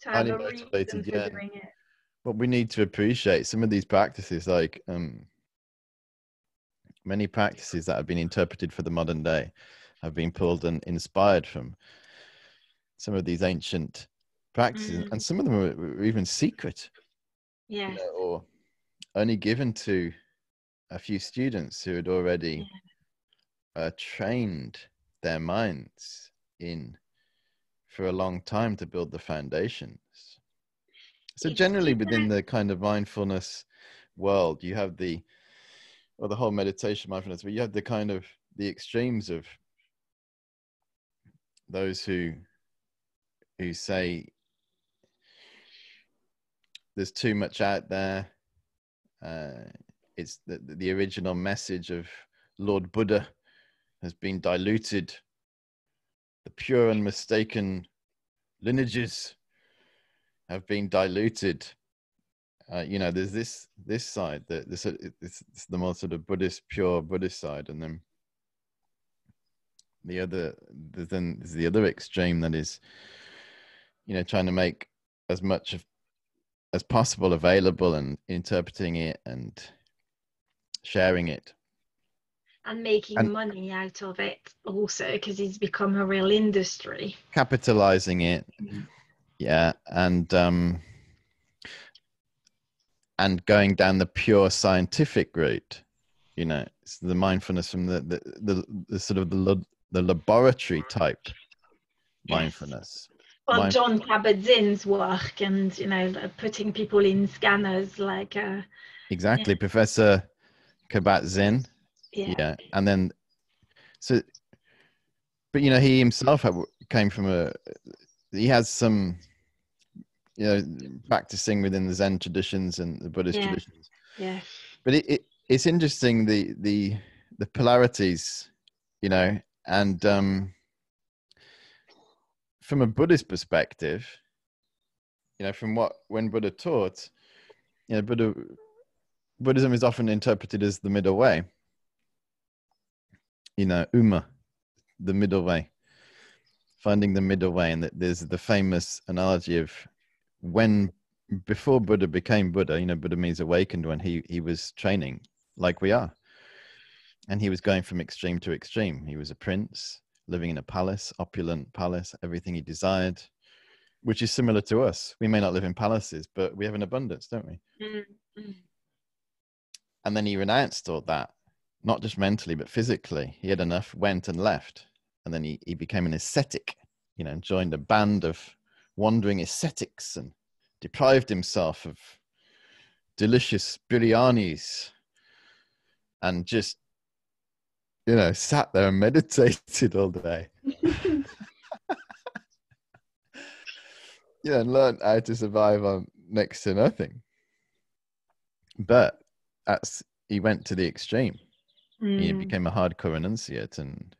To have highly a motivated, yeah. But we need to appreciate some of these practices, like um, many practices that have been interpreted for the modern day have been pulled and inspired from some of these ancient practices, mm. and some of them are even secret. Yeah. You know, or only given to a few students who had already uh, trained their minds in for a long time to build the foundations. So generally within the kind of mindfulness world, you have the or the whole meditation mindfulness, but you have the kind of the extremes of those who who say there's too much out there. Uh, it's the, the original message of Lord Buddha has been diluted. The pure and mistaken lineages have been diluted. Uh, you know, there's this this side that this it's, it's the more sort of Buddhist, pure Buddhist side, and then the other then there's the other extreme that is, you know, trying to make as much of as possible available and interpreting it and sharing it. And making and money out of it also because it's become a real industry. Capitalizing it. Mm-hmm. yeah and um and going down the pure scientific route you know it's the mindfulness from the the, the, the sort of the, the laboratory type mindfulness. Well john kabat-zinn's work and you know putting people in scanners like uh, exactly. yeah. professor Kabat-Zinn. Yeah. yeah. And then, so, but you know, he himself came from a, he has some, you know, practicing within the Zen traditions and the Buddhist yeah. traditions. Yeah. But it, it, it's interesting the, the, the polarities, you know, and um, from a Buddhist perspective, you know, from what when Buddha taught, you know, Buddha Buddhism is often interpreted as the middle way. You know, Uma, the middle way, finding the middle way. And there's the famous analogy of when, before Buddha became Buddha, you know, Buddha means awakened when he, he was training like we are. And he was going from extreme to extreme. He was a prince living in a palace, opulent palace, everything he desired, which is similar to us. We may not live in palaces, but we have an abundance, don't we? Mm-hmm. And then he renounced all that, not just mentally, but physically. He had enough, went and left. And then he, he became an ascetic, you know, joined a band of wandering ascetics and deprived himself of delicious biryanis and just, you know, sat there and meditated all day. yeah, and learned how to survive on next to nothing. But that's he went to the extreme. Mm. He became a hardcore renunciate, and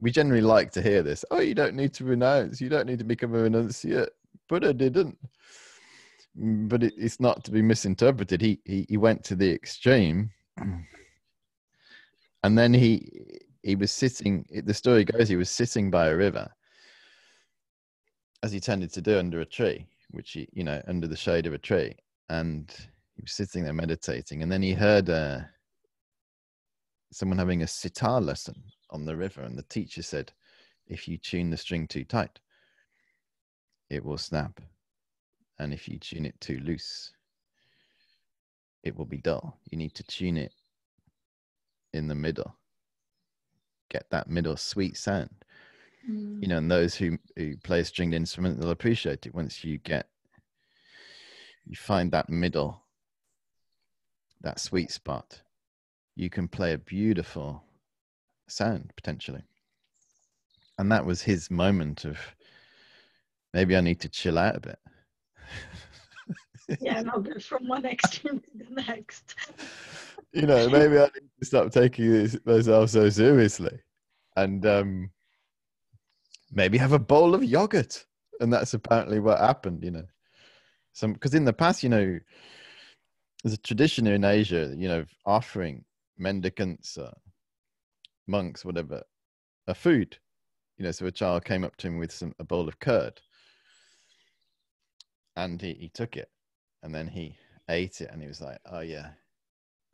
we generally like to hear this. Oh, you don't need to renounce. You don't need to become a renunciate. Buddha didn't. Mm, but it, it's not to be misinterpreted. He, he he went to the extreme, and then he he was sitting. The story goes he was sitting by a river, as he tended to do under a tree, which he you know under the shade of a tree, and he was sitting there meditating, and then he heard uh, someone having a sitar lesson on the river, and the teacher said, "If you tune the string too tight, it will snap." And if you tune it too loose, it will be dull. You need to tune it in the middle. Get that middle sweet sound. Mm. You know, and those who, who play a stringed instrument, they'll appreciate it once you get, you find that middle, that sweet spot. You can play a beautiful sound potentially. And that was his moment of maybe I need to chill out a bit yeah, and I'll go from one extreme to the next. you know, maybe I need to stop taking this, myself so seriously, and um, maybe have a bowl of yogurt. And that's apparently what happened. You know, some because in the past, you know, there's a tradition in Asia, you know, offering mendicants, uh, monks, whatever, a food. You know, so a child came up to him with some a bowl of curd and he, he took it and then he ate it and he was like oh yeah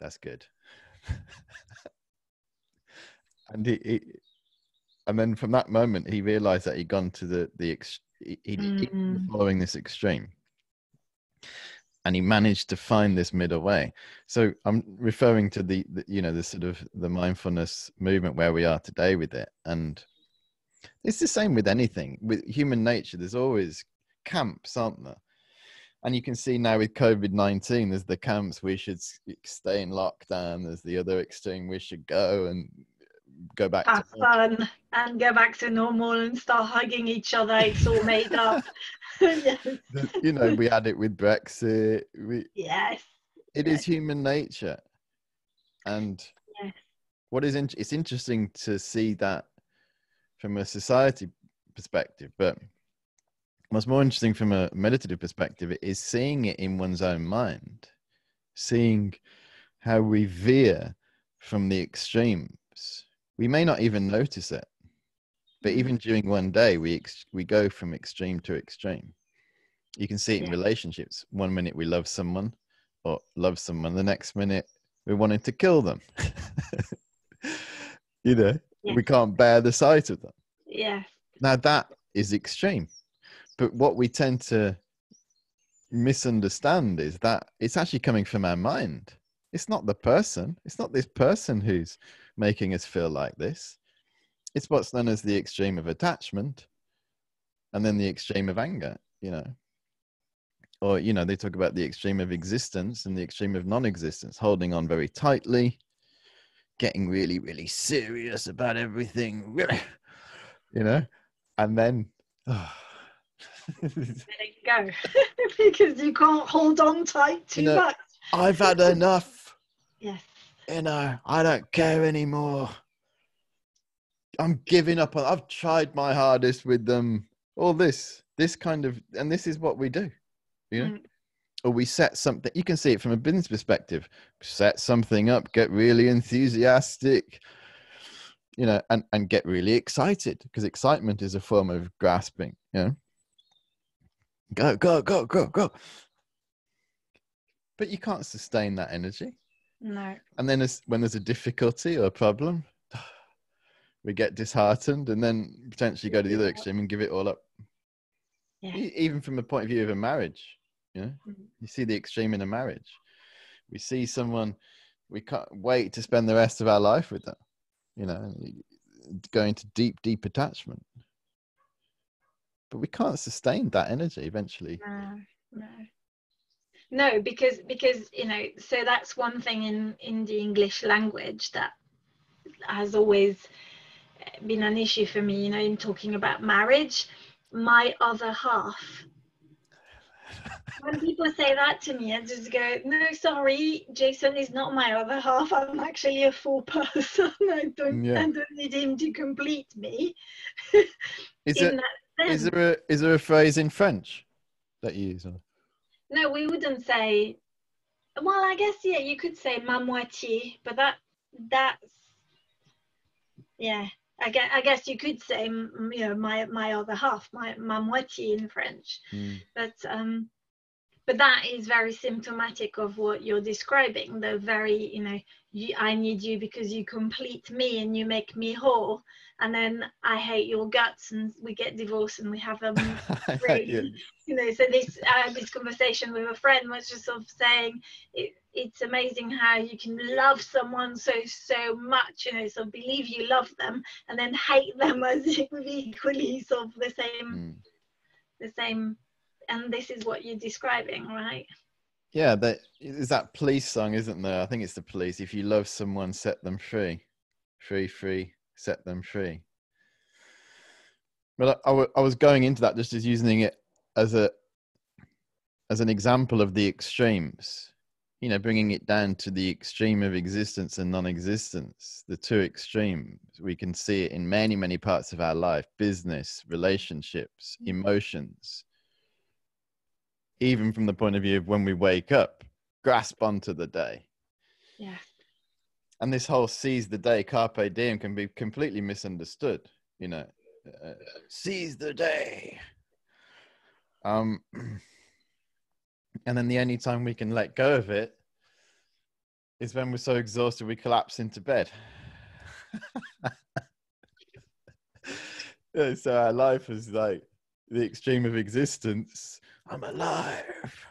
that's good and he, he, and then from that moment he realized that he'd gone to the the ex, he, mm. following this extreme and he managed to find this middle way. So i'm referring to the, the, you know the sort of the mindfulness movement where we are today with it. And it's the same with anything. With human nature there's always camps aren't there? And you can see now with COVID 19, there's the camps we should stay in lockdown, there's the other extreme we should go and go back have fun and go back to normal and start hugging each other. It's all made up. yes. You know, we had it with Brexit. We, yes. It yes. is human nature. And yes. what is in, it's interesting to see that from a society perspective, but what's more interesting from a meditative perspective is seeing it in one's own mind, seeing how we veer from the extremes. We may not even notice it, but mm. even during one day, we ex- we go from extreme to extreme. You can see it in yeah. relationships. One minute we love someone or love someone, the next minute we're wanting to kill them. you know, yeah. we can't bear the sight of them. Yeah. Now that is extreme but what we tend to misunderstand is that it's actually coming from our mind. It's not the person. It's not this person who's making us feel like this. It's what's known as the extreme of attachment and then the extreme of anger, you know. Or, you know, they talk about the extreme of existence and the extreme of non existence, holding on very tightly, getting really, really serious about everything, you know, and then. Oh, There you go because you can't hold on tight too you know, much. I've had enough. Yes. You know, I don't care anymore. I'm giving up. I've tried my hardest with them. All this, this kind of, and this is what we do. You know, mm. or we set something. You can see it from a business perspective. Set something up, get really enthusiastic, you know, and and get really excited because excitement is a form of grasping. You know, go, go, go, go, go. But you can't sustain that energy. No. And then when there's a difficulty or a problem, we get disheartened and then potentially go to the other extreme and give it all up. Yeah. Even from the point of view of a marriage, you know, mm-hmm. you see the extreme in a marriage. We see someone, we can't wait to spend the rest of our life with them, you know, going to deep, deep attachment but we can't sustain that energy eventually no no no because because you know so that's one thing in in the english language that has always been an issue for me you know in talking about marriage my other half when people say that to me, I just go, no, sorry, Jason is not my other half. I'm actually a full person. I don't, yeah. I don't need him to complete me. is, it, is there a is there a phrase in French that you use? No, we wouldn't say. Well, I guess yeah, you could say ma moitié, but that that's yeah. I guess, I guess you could say, you know, my my other half, my ma moitié in French, mm. but um, but that is very symptomatic of what you're describing the very you know you, i need you because you complete me and you make me whole and then i hate your guts and we get divorced and we have a yeah. you know so this uh, this conversation with a friend was just sort of saying it, it's amazing how you can love someone so so much you know so believe you love them and then hate them as equally sort of the same mm. the same and this is what you're describing, right? Yeah, that is that police song, isn't there? I think it's the police. If you love someone, set them free. Free, free, set them free. But I, I, w- I was going into that just as using it as a as an example of the extremes. You know, bringing it down to the extreme of existence and non-existence, the two extremes. We can see it in many, many parts of our life: business, relationships, mm. emotions even from the point of view of when we wake up, grasp onto the day. Yeah. And this whole seize the day, carpe diem, can be completely misunderstood. You know, uh, seize the day. Um, and then the only time we can let go of it is when we're so exhausted we collapse into bed. so our life is like the extreme of existence I'm alive.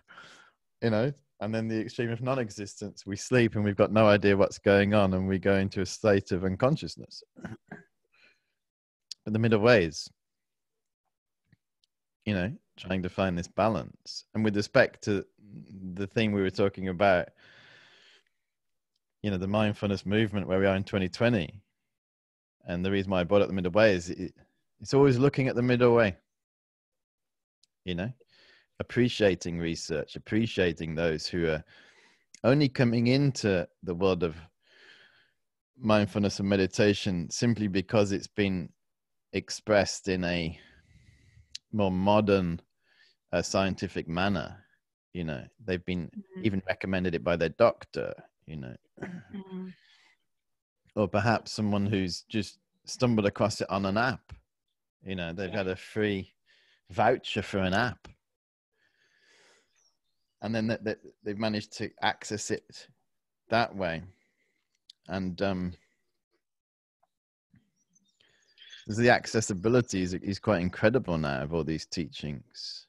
You know, and then the extreme of non-existence, we sleep and we've got no idea what's going on, and we go into a state of unconsciousness. but the middle ways, you know, trying to find this balance, and with respect to the thing we were talking about, you know, the mindfulness movement where we are in 2020, and the reason why I brought up the middle way is it, it's always looking at the middle way. You know, appreciating research, appreciating those who are only coming into the world of mindfulness and meditation simply because it's been expressed in a more modern uh, scientific manner you know they've been mm-hmm. even recommended it by their doctor you know mm-hmm. or perhaps someone who's just stumbled across it on an app you know they've yeah. had a free voucher for an app and then that, they've managed to access it that way. And um the accessibility is, is quite incredible now of all these teachings.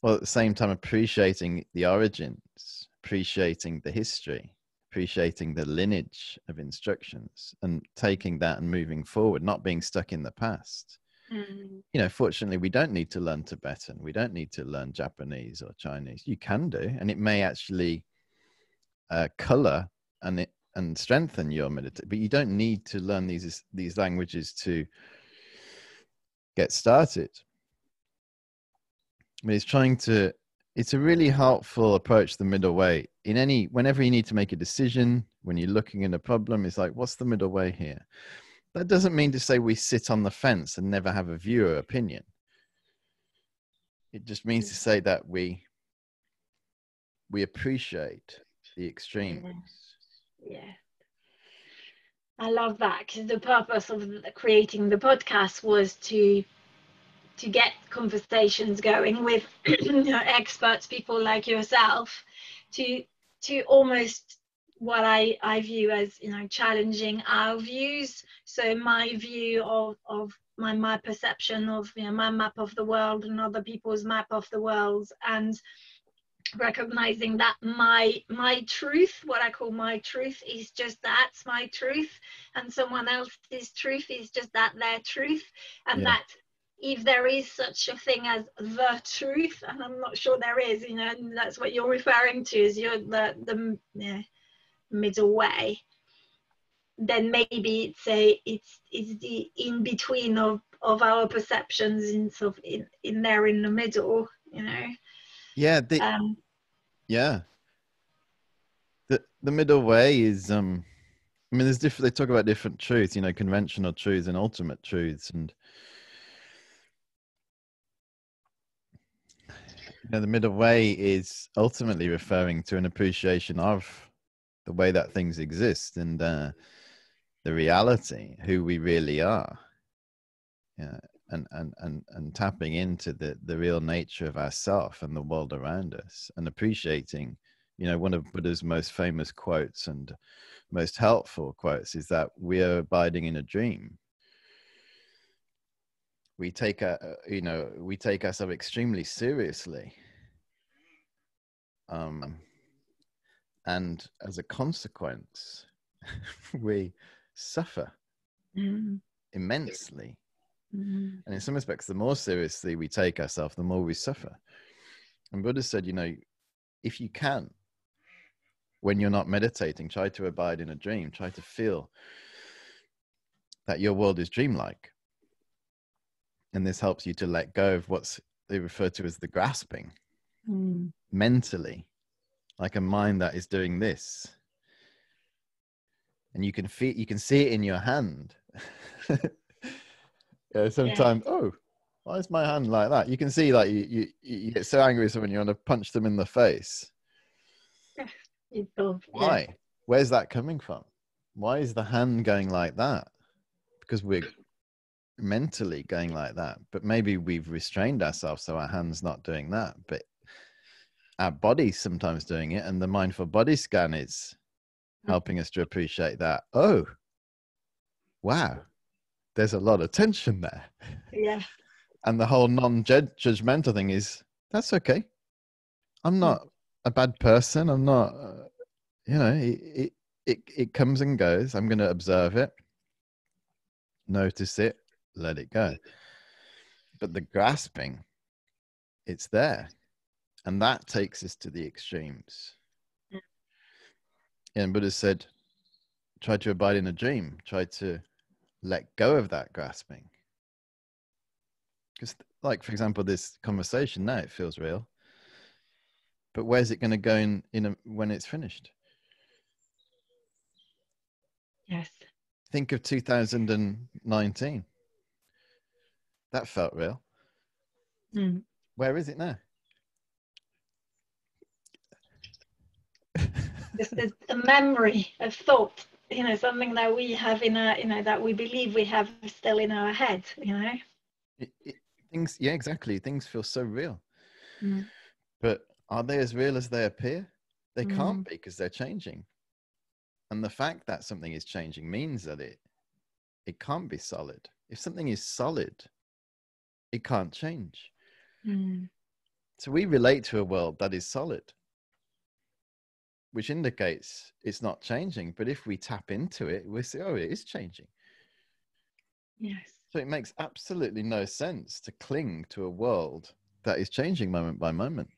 While at the same time appreciating the origins appreciating the history appreciating the lineage of instructions and taking that and moving forward not being stuck in the past Mm. You know, fortunately, we don't need to learn Tibetan. We don't need to learn Japanese or Chinese. You can do, and it may actually uh, color and it and strengthen your meditation. But you don't need to learn these these languages to get started. But it's trying to. It's a really helpful approach, the middle way. In any, whenever you need to make a decision, when you're looking at a problem, it's like, what's the middle way here? That doesn't mean to say we sit on the fence and never have a view or opinion. It just means to say that we we appreciate the extremes. Yeah. I love that because the purpose of creating the podcast was to to get conversations going with experts, people like yourself, to to almost what I, I view as you know challenging our views so my view of, of my my perception of you know my map of the world and other people's map of the world and recognizing that my my truth what i call my truth is just that's my truth and someone else's truth is just that their truth and yeah. that if there is such a thing as the truth and i'm not sure there is you know that's what you're referring to is you're the the yeah, middle way then maybe it's a it's it's the in between of of our perceptions in sort of in, in there in the middle you know Yeah, the, Um, yeah. The the middle way is um I mean there's different they talk about different truths, you know, conventional truths and ultimate truths and you know, the middle way is ultimately referring to an appreciation of the way that things exist and uh, the reality, who we really are. Yeah, and, and, and, and tapping into the, the real nature of ourself and the world around us and appreciating, you know, one of Buddha's most famous quotes and most helpful quotes is that we are abiding in a dream. We take a, you know, we take ourselves extremely seriously. Um, and as a consequence, we suffer mm, immensely mm, And in some respects, the more seriously we take ourselves, the more we suffer. And Buddha said, you know, if you can, when you're not meditating, try to abide in a dream, try to feel that your world is dreamlike. And this helps you to let go of what's they refer to as the grasping mm. mentally, like a mind that is doing this. And you can feel you can see it in your hand. yeah, sometimes, oh, why is my hand like that? You can see like you, you, you get so angry with someone you want to punch them in the face. Yeah. Why? Where's that coming from? Why is the hand going like that? Because we're mentally going like that. But maybe we've restrained ourselves so our hand's not doing that. But our body's sometimes doing it. And the mindful body scan is helping us to appreciate that. Oh, wow, there's a lot of tension there. Yeah. And the whole non judgmental thing is that's okay. I'm not a bad person. I'm not, uh, you know, it, it, it, it comes and goes. I'm going to observe it, notice it, let it go. But the grasping, it's there. And that takes us to the extremes. Yeah. And Buddha said, try to abide in a dream, try to let go of that grasping. Because, like, for example, this conversation now, it feels real. But where's it going to go in, in a, when it's finished? Yes. Think of 2019. That felt real. Mm. Where is it now? This is a memory, a thought, you know, something that we have in our, you know, that we believe we have still in our head, you know. It, it, things, yeah, exactly. Things feel so real. Mm. But are they as real as they appear? They Mm. can't be because they're changing. And the fact that something is changing means that it it can't be solid. If something is solid, it can't change. Mm. So we relate to a world that is solid, which indicates it's not changing. But if we tap into it, we say, oh, it is changing. Yes. So it makes absolutely no sense to cling to a world that is changing moment by moment.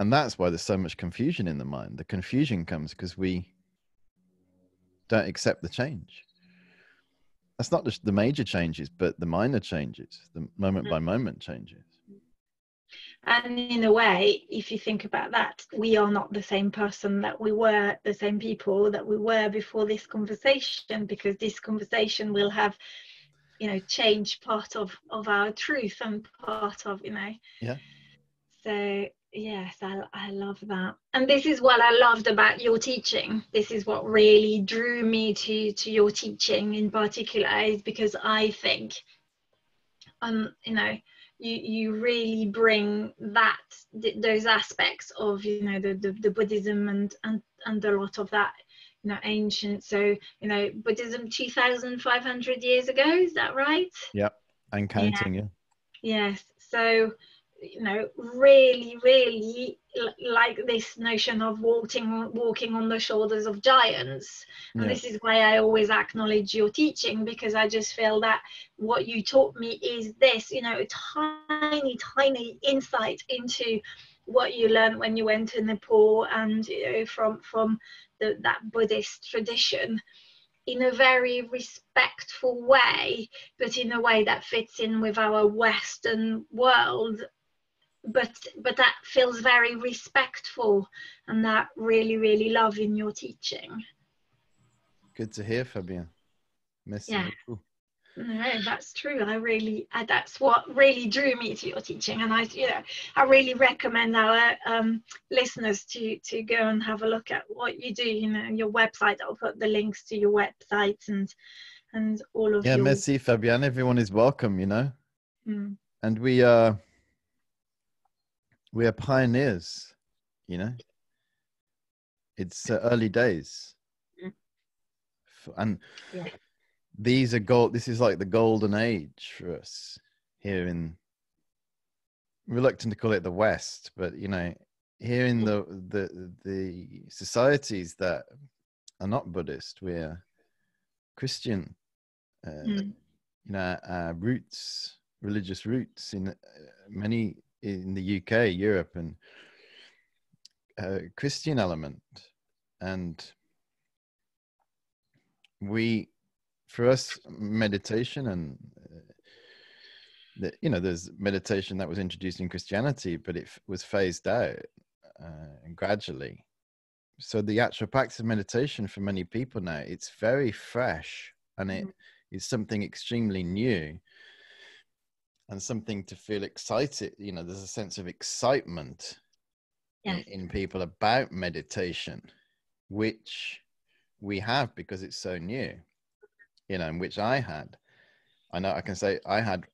And that's why there's so much confusion in the mind. The confusion comes because we don't accept the change. That's not just the major changes, but the minor changes, the moment by mm. moment changes. And in a way, if you think about that, we are not the same person that we were, the same people that we were before this conversation, because this conversation will have, you know, changed part of of our truth and part of, you know. Yeah. So yes, I I love that, and this is what I loved about your teaching. This is what really drew me to to your teaching in particular, is because I think, um, you know you you really bring that th- those aspects of you know the, the, the buddhism and, and and a lot of that you know ancient so you know buddhism 2500 years ago is that right Yep And counting, yeah. yes so you know really really like this notion of walking walking on the shoulders of giants and Yeah. this is why i always acknowledge your teaching because i just feel that what you taught me is this you know a tiny tiny insight into what you learned when you went to nepal and you know from from the, that buddhist tradition in a very respectful way but in a way that fits in with our western world but but that feels very respectful and that really really love in your teaching. Good to hear fabian merci yeah. beaucoup no that's true. I really I, that's what really drew me to your teaching. And i you know i really recommend our um, listeners to to go and have a look at what you do. You know your website i'll put the links to your website and and all of yeah your... merci fabienne. Everyone is welcome you know. Mm. and we are uh, we are pioneers you know it's uh, early days mm. and yeah these are gold this is like the golden age for us here in reluctant to call it the west but you know here in the the the societies that are not buddhist we're christian uh, mm. you know our roots religious roots in uh, many in the uk europe and uh, christian element. And we for us meditation and uh, the, you know there's meditation that was introduced in christianity but it was phased out uh, gradually. So the actual practice of meditation for many people now it's very fresh and it mm-hmm. is something extremely new and something to feel excited you know there's a sense of excitement yes. in, in people about meditation which we have because it's so new you know, and which I had. I know I can say I had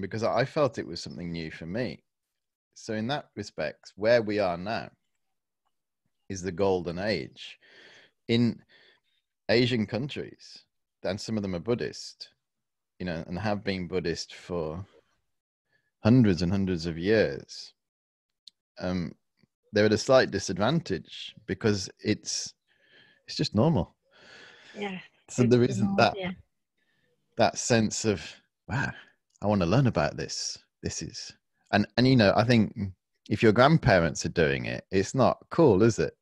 because I felt it was something new for me. So in that respect, where we are now is the golden age. In Asian countries, and some of them are Buddhist, you know, and have been Buddhist for hundreds and hundreds of years. Um, they're at a slight disadvantage because it's it's just normal. Yeah so there isn't that yeah. that sense of wow i want to learn about this this is and and you know i think if your grandparents are doing it it's not cool is it?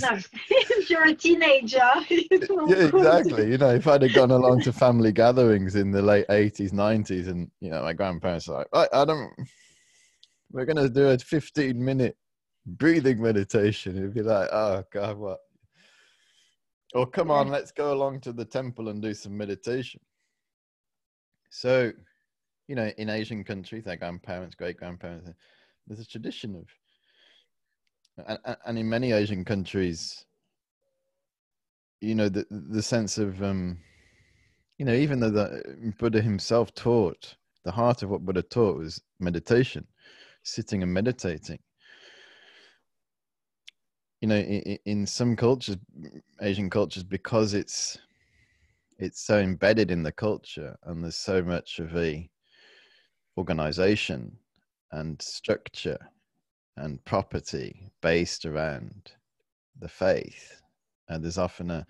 No. If you're a teenager yeah exactly. You know if i'd have gone along to family gatherings in the late 80s 90s and you know my grandparents are like i, I don't we're going to do a 15 minute breathing meditation. It'd be like oh god what? Or come on, let's go along to the temple and do some meditation. So, you know, in Asian countries, their grandparents, great grandparents, there's a tradition of, and, and in many Asian countries, you know, the the sense of, um, you know, even though the Buddha himself taught, the heart of what Buddha taught was meditation, sitting and meditating. You know in, in, some cultures asian cultures because it's it's so embedded in the culture and there's so much of a organization and structure and property based around the faith. And there's often a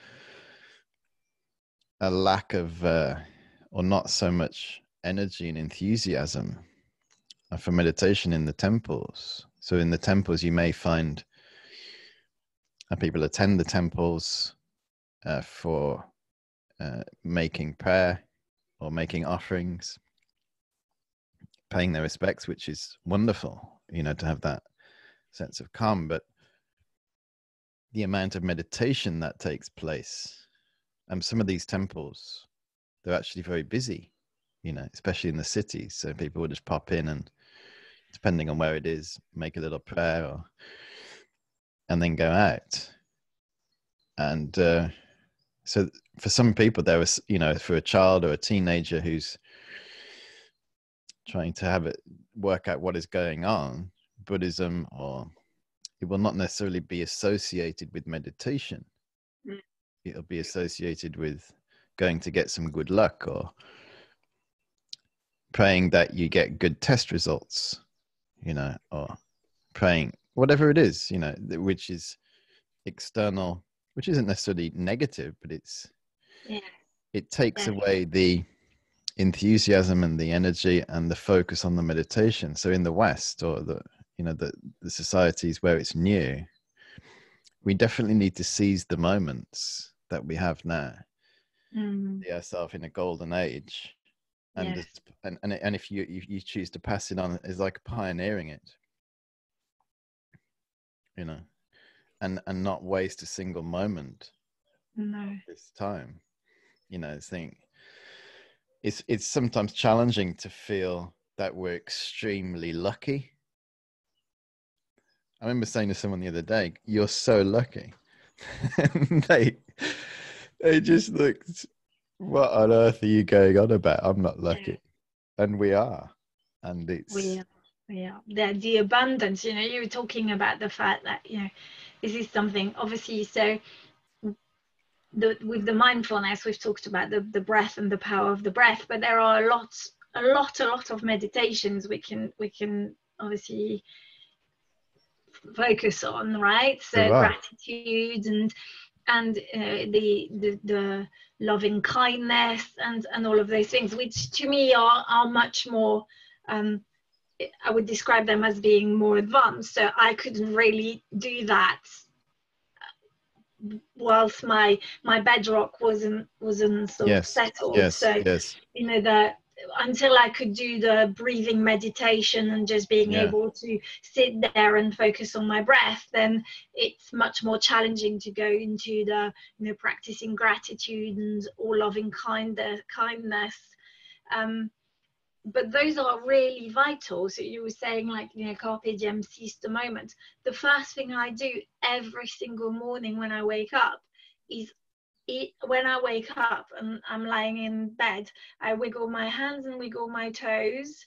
a lack of uh, or not so much energy and enthusiasm for meditation in the temples. So in the temples you may find and people attend the temples uh, for uh, making prayer or making offerings, paying their respects, which is wonderful, you know, to have that sense of calm. But the amount of meditation that takes place, and some of these temples, they're actually very busy, you know, especially in the cities. So people will just pop in and, depending on where it is, make a little prayer or and then go out. And uh, so, for some people, there was, you know, for a child or a teenager who's trying to have it work out what is going on, Buddhism or it will not necessarily be associated with meditation. Mm. It'll be associated with going to get some good luck or praying that you get good test results, you know, or praying whatever it is, you know, which is external, which isn't necessarily negative, but it's yeah. it takes yeah. away the enthusiasm and the energy and the focus on the meditation. So in the West or the you know the the societies where it's new, we definitely need to seize the moments that we have now. Mm. See ourselves in a golden age and just, and, and and if you, you you choose to pass it on it's like pioneering it you know and and not waste a single moment No. this time you know think it's it's sometimes challenging to feel that we're extremely lucky i remember saying to someone the other day you're so lucky and they they just looked what on earth are you going on about i'm not lucky and we are and it's We are. Yeah, the the abundance. You know, you were talking about the fact that you know this is something obviously. So the with the mindfulness, we've talked about the the breath and the power of the breath, but there are a lot, a lot, a lot of meditations we can we can obviously focus on, right? So are. gratitude and and uh, the, the the loving kindness and and all of those things, which to me are are much more. Um, I would describe them as being more advanced. So I couldn't really do that whilst my my bedrock wasn't wasn't sort of settled. yes so yes you know that until I could do the breathing meditation and just being Yeah. able to sit there and focus on my breath, then it's much more challenging to go into the you know practicing gratitude and all loving kind kindness. Um, but those are really vital. So you were saying like you know carpe diem, seize the moment. The first thing I do every single morning when I wake up is eat when I wake up and I'm lying in bed, I wiggle my hands and wiggle my toes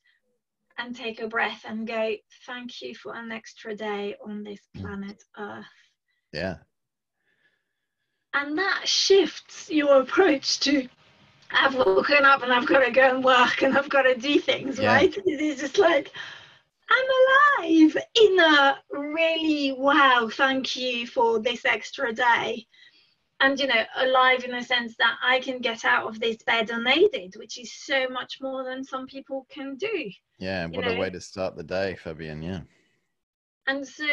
and take a breath and go, thank you for an extra day on this hmm. planet Earth. yeah And that shifts your approach to I've woken up and I've got to go and work and I've got to do things, Yeah. right? It's just like I'm alive in a really wow, thank you for this extra day. And you know, alive in the sense that I can get out of this bed unaided, which is so much more than some people can do. yeah You what a way to start the day fabian yeah and so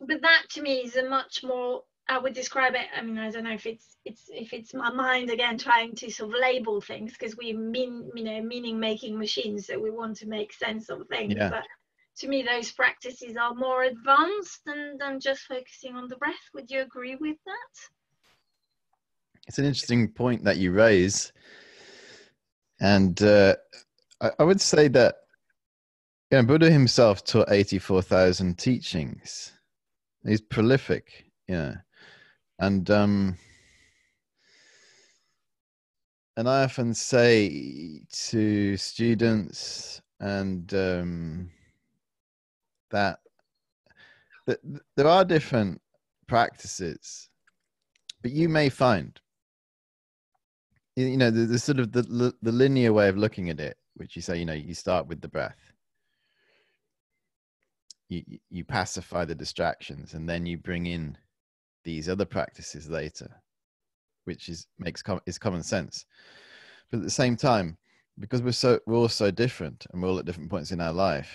but that to me is a much more i would describe it i mean i don't know if it's it's if it's my mind again trying to sort of label things because we mean you know meaning making machines so we want to make sense of things Yeah. but to me those practices are more advanced than than just focusing on the breath. Would you agree with that? It's an interesting point that you raise. And uh, I, I would say that you know, buddha himself taught 84000 teachings. He's prolific yeah and um and i often say to students and um that that there are different practices but you may find you know the, the sort of the, the linear way of looking at it which you say you know you start with the breath. You- you pacify the distractions and then you bring in these other practices later which is makes com- is common sense. But at the same time because we're so we're all so different and we're all at different points in our life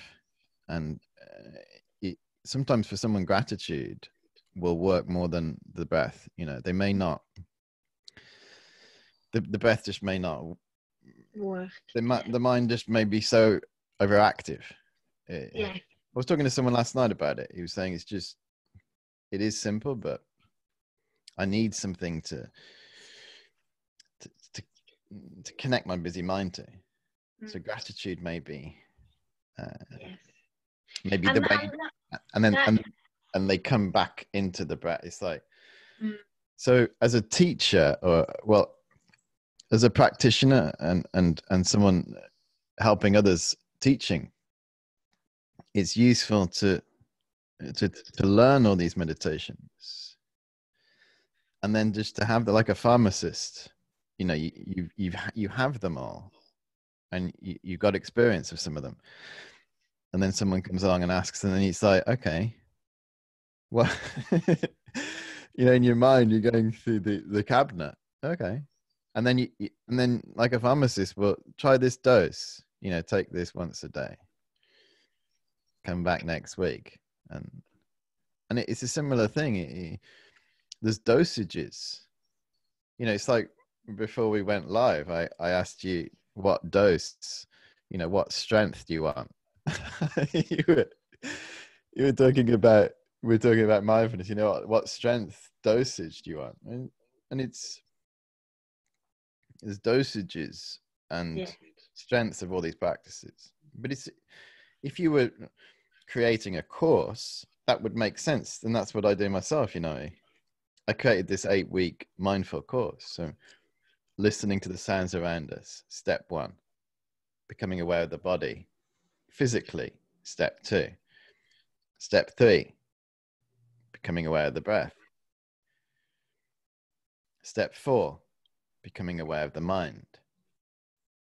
and uh, it, sometimes for someone gratitude will work more than the breath you know. They may not the, the breath just may not work. the, the mind just may be so overactive. Eh, yeah. I was talking to someone last night about it. He was saying it's just, it is simple, but I need something to to to, to connect my busy mind to. So Mm. gratitude may be, uh, yes maybe and, the way, and that- and then that- and and they come back into the breath. It's like, Mm. so as a teacher, or well, as a practitioner, and and and someone helping others teaching, it's useful to to to learn all these meditations and then just to have the like a pharmacist you know you you you've you have them all and you, you've got experience of some of them. And then someone comes along and asks and then it's like okay well you know in your mind you're going through the the cabinet. Okay. And then you you- and then like a pharmacist will try this dose you know take this once a day come back next week. And and it- it's a similar thing. It- there's dosages you know it's like before we went live i i asked you what dose, you know, what strength do you want? you, were, you were talking about we're talking about mindfulness. You know what, what strength dosage do you want? And, and it's there's dosages and yeah. strengths of all these practices. But it's if you were creating a course, that would make sense. And that's what I do myself, you know. I created this eight week mindful course. So listening to the sounds around us, step one, becoming aware of the body physically, step two. Step three, becoming aware of the breath. Step four, becoming aware of the mind.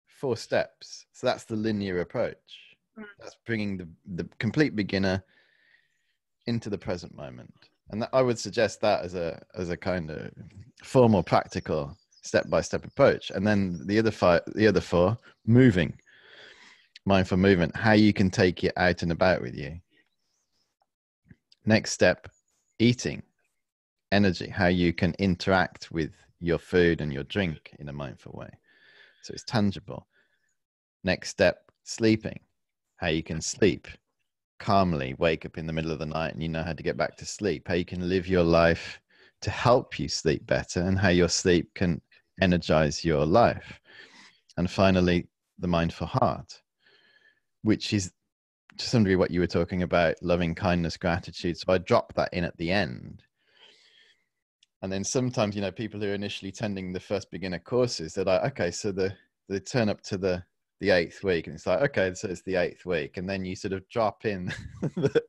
Four steps. So that's the linear approach. Mm. That's bringing the, the complete beginner into the present moment. And that, I would suggest that as a as a kind of formal, practical, step by step approach. And then the other five, the other four, moving, mindful movement, how you can take it out and about with you. Next step, eating, energy, how you can interact with your food and your drink in a mindful way. So it's tangible. Next step, sleeping, how you can sleep calmly, wake up in the middle of the night and you know how to get back to sleep, how you can live your life to help you sleep better, and how your sleep can energize your life. And finally, the mindful heart, which is to some degree what you were talking about loving kindness, gratitude. So I drop that in at the end and then sometimes you know people who are initially attending the first beginner courses they're like okay so the they turn up to the the eighth week and it's like okay so it's the eighth week and then you sort of drop in the,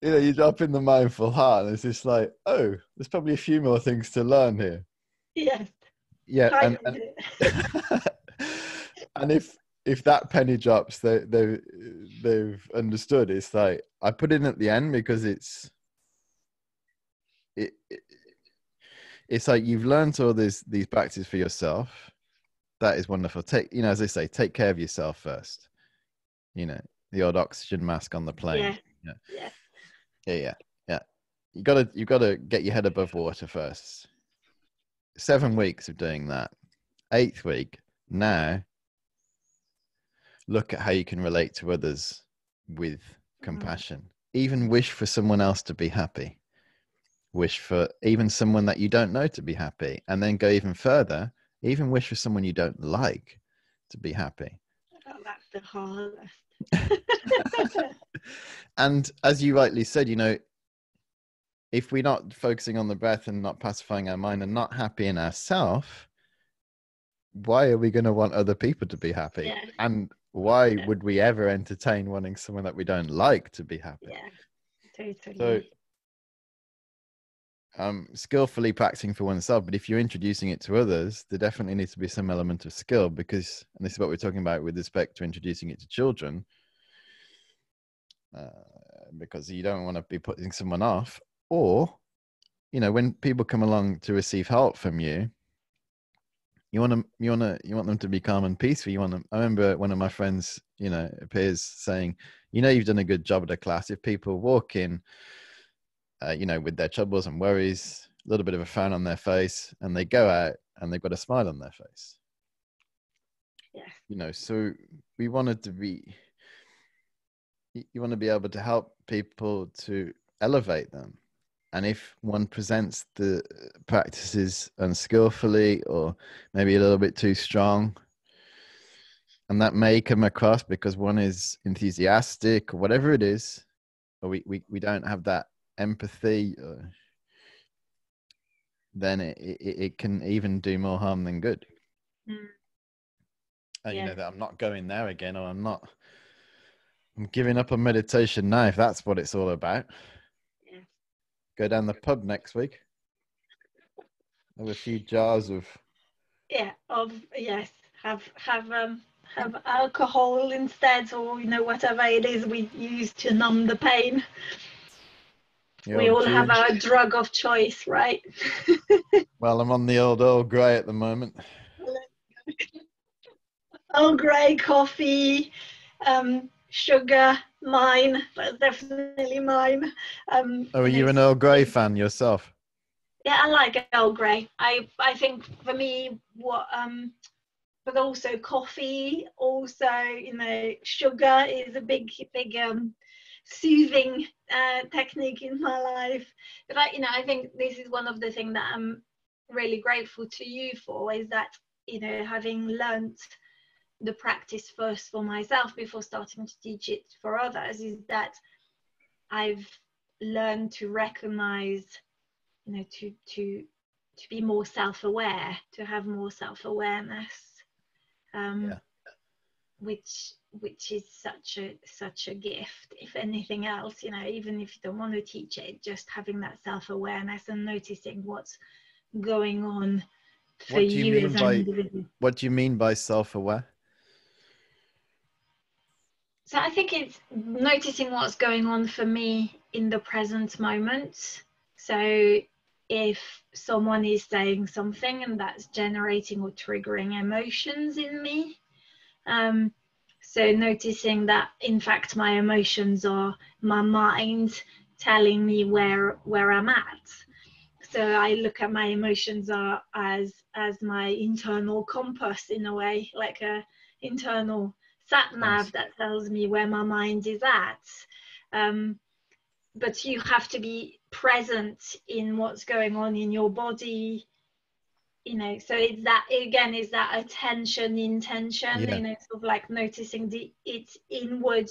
you know you drop in the mindful heart and it's just like oh there's probably a few more things to learn here yes yeah and, and, and if if that penny drops they they they've understood it's like i put in at the end because it's it, it, it's like you've learned all these these practices for yourself. That is wonderful. Take you know, as they say, take care of yourself first. You know, the old oxygen mask on the plane. Yeah. Yeah. Yeah. Yeah. yeah. You gotta you gotta get your head above water first. Seven weeks of doing that. Eighth week, now look at how you can relate to others with mm-hmm. compassion. Even wish for someone else to be happy wish for even someone that you don't know to be happy and then go even further even wish for someone you don't like to be happy. Oh, that's the hardest. And as you rightly said you know if we're not focusing on the breath and not pacifying our mind and not happy in ourselves why are we going to want other people to be happy? Yeah. and why yeah. would we ever entertain wanting someone that we don't like to be happy? Yeah. Totally. So um, skillfully practicing for oneself, but if you're introducing it to others, there definitely needs to be some element of skill because, and this is what we're talking about with respect to introducing it to children, uh, because you don't want to be putting someone off, or, you know, when people come along to receive help from you, you want to, you want to, you want them to be calm and peaceful. You want them. I remember one of my friends, you know, appears saying, "You know, you've done a good job at a class. If people walk in." Uh, you know, with their troubles and worries, a little bit of a frown on their face, and they go out and they've got a smile on their face. Yeah. You know, so we wanted to be, you want to be able to help people to elevate them. And if one presents the practices unskillfully or maybe a little bit too strong, and that may come across because one is enthusiastic or whatever it is, or we, we, we don't have that empathy, uh, then it, it, it, can even do more harm than good. Mm. And yeah. you know that I'm not going there again, or I'm not. I'm giving up on meditation now. If that's what it's all about, yeah. go down the pub next week. Have a few jars of. Yeah, of yes, have have um have alcohol instead, or you know whatever it is we use to numb the pain we all have our drug of choice, right? well, I'm on the old Earl Grey at the moment. Earl Grey coffee, um, sugar, mine. That's definitely mine. Um, oh, are you an Earl Grey fan yourself? Yeah, I like Earl Grey. I I think for me, what um, but also coffee, also you know sugar is a big big um, soothing uh, technique in my life. But I, you know, I think this is one of the things that I'm really grateful to you for is that you know having learnt the practice first for myself before starting to teach it for others is that I've learned to recognize, you know, to to to be more self-aware, to have more self-awareness, um, yeah. which which is such a such a gift. If anything else, you know, even if you don't want to teach it, just having that self-awareness and noticing what's going on for what do you, you mean by, individual. What do you mean by self-aware? So I think it's noticing what's going on for me in the present moment. So if someone is saying something and that's generating or triggering emotions in me, um, so noticing that in fact my emotions are my mind telling me where where I'm at. So I look at my emotions are as as my internal compass in a way, like a internal sat nav that tells me where my mind is at. Um, but you have to be present in what's going on in your body you know so it's that again is that attention intention yeah. you know sort of like noticing the it's inward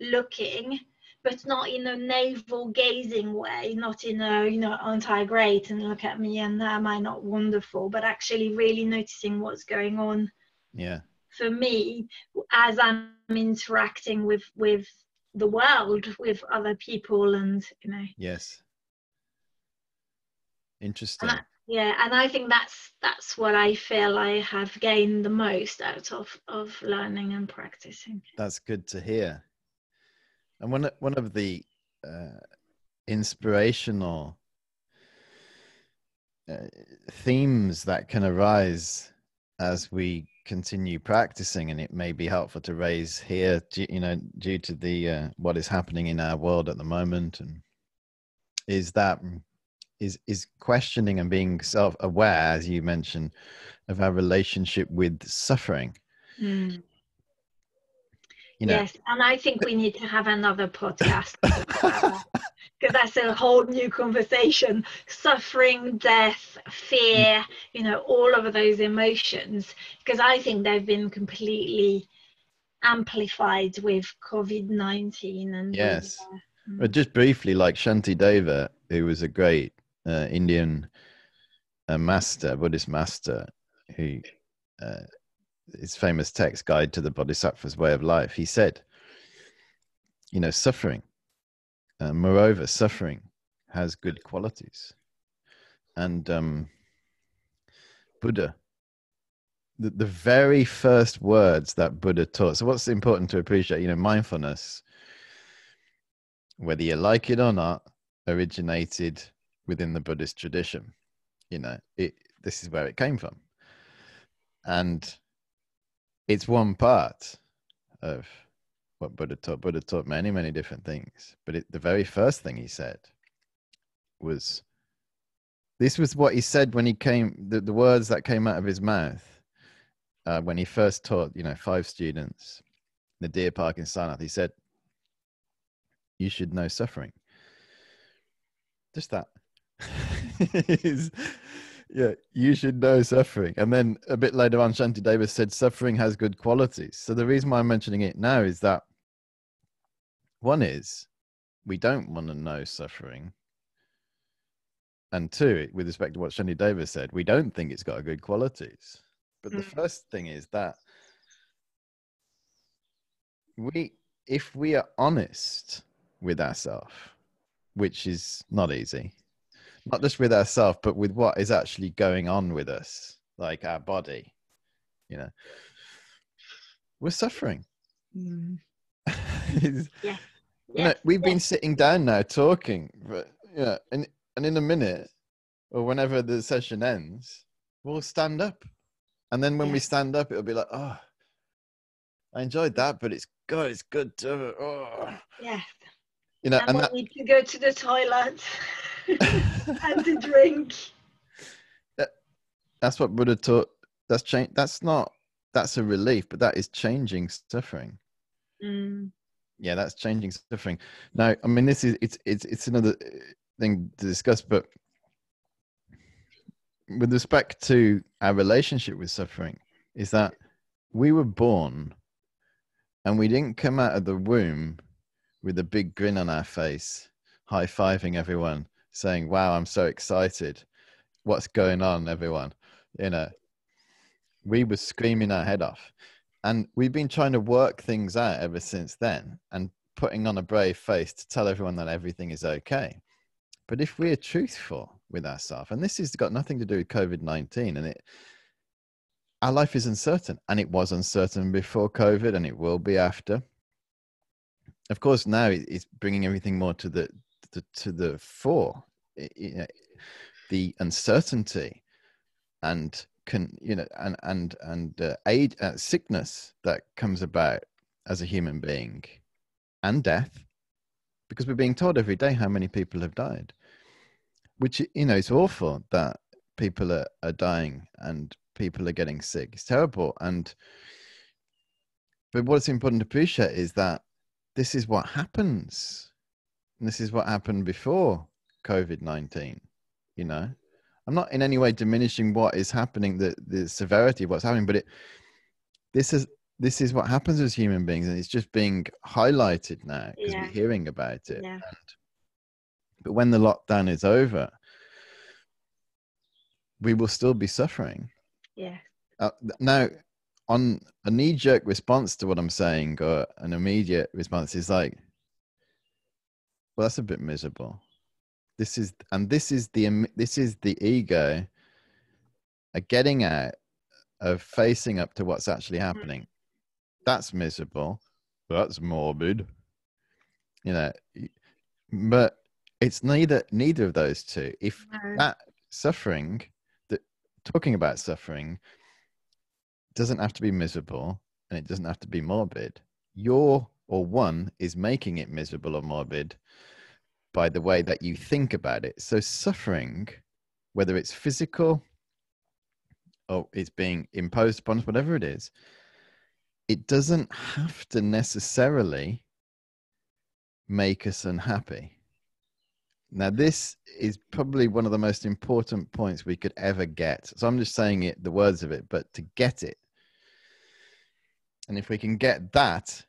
looking but not in a navel gazing way not in a you know aren't i great and look at me and am i not wonderful but actually really noticing what's going on yeah. for me as i'm interacting with with the world with other people and you know. Yes. Interesting. and yeah and i think that's that's what i feel i have gained the most out of of learning and practicing. That's good to hear. And one one of the uh, inspirational uh, themes that can arise as we continue practicing and it may be helpful to raise here you know due to the uh, what is happening in our world at the moment and is that is is questioning and being self-aware as you mentioned of our relationship with suffering. Mm. you know, yes and i think we need to have another podcast because that's a whole new conversation. Suffering death fear you know all of those emotions because i think they've been completely amplified with covid-19 and yes. but just briefly like Shantideva who was a great uh, indian uh, master buddhist master who uh, his famous text guide to the bodhisattva's way of life he said you know suffering uh, moreover, suffering has good qualities. And um, Buddha, the, the very first words that Buddha taught. So, what's important to appreciate? You know, mindfulness, whether you like it or not, originated within the Buddhist tradition. You know, it, this is where it came from. And it's one part of what Buddha taught. Buddha taught many, many different things. But it, the very first thing he said was this was what he said when he came, the, the words that came out of his mouth uh, when he first taught, you know, five students in the deer park in Sarnath. He said, You should know suffering. Just that. yeah, you should know suffering. And then a bit later on, Shantideva said, Suffering has good qualities. So the reason why I'm mentioning it now is that one is we don't want to know suffering. And two, with respect to what Shantideva said, we don't think it's got good qualities. But mm. the first thing is that we, if we are honest with ourselves, which is not easy, not just with ourselves, but with what is actually going on with us, like our body, you know, we're suffering. Mm. yeah you know, we've been sitting down now talking, but yeah, and and in a minute or whenever the session ends, we'll stand up, and then when yeah. we stand up, it'll be like, oh, I enjoyed that, but it's good. It's good to, oh. yeah. You know, and, and that... need to go to the toilet and to drink. That, that's what Buddha taught. That's change. That's not that's a relief, but that is changing suffering. Mm. Yeah, that's changing suffering. Now, I mean, this is it's it's it's another thing to discuss, but with respect to our relationship with suffering, is that we were born and we didn't come out of the womb with a big grin on our face, high fiving everyone, saying, Wow, I'm so excited. What's going on, everyone? You know, we were screaming our head off. And we've been trying to work things out ever since then and putting on a brave face to tell everyone that everything is okay. But if we're truthful with ourselves, and this has got nothing to do with COVID 19, and it, our life is uncertain, and it was uncertain before COVID, and it will be after. Of course, now it's bringing everything more to the to, to the fore. You know, the uncertainty and can you know and and and uh, aid uh, sickness that comes about as a human being and death because we're being told every day how many people have died which you know it's awful that people are, are dying and people are getting sick it's terrible and but what's important to appreciate is that this is what happens and this is what happened before covid-19 you know I'm not in any way diminishing what is happening, the the severity of what's happening, but it this is this is what happens as human beings, and it's just being highlighted now because yeah. we're hearing about it. Yeah. And, but when the lockdown is over, we will still be suffering. Yeah. Uh, now, on a knee jerk response to what I'm saying, or an immediate response is like, well, that's a bit miserable. This is and this is the this is the ego a getting out of facing up to what's actually mm-hmm. happening. That's miserable. That's morbid. You know but it's neither neither of those two. If no. that suffering that talking about suffering doesn't have to be miserable and it doesn't have to be morbid. Your or one is making it miserable or morbid by the way that you think about it. So, suffering, whether it's physical or it's being imposed upon us, whatever it is, it doesn't have to necessarily make us unhappy. Now, this is probably one of the most important points we could ever get. So, I'm just saying it, the words of it, but to get it. And if we can get that,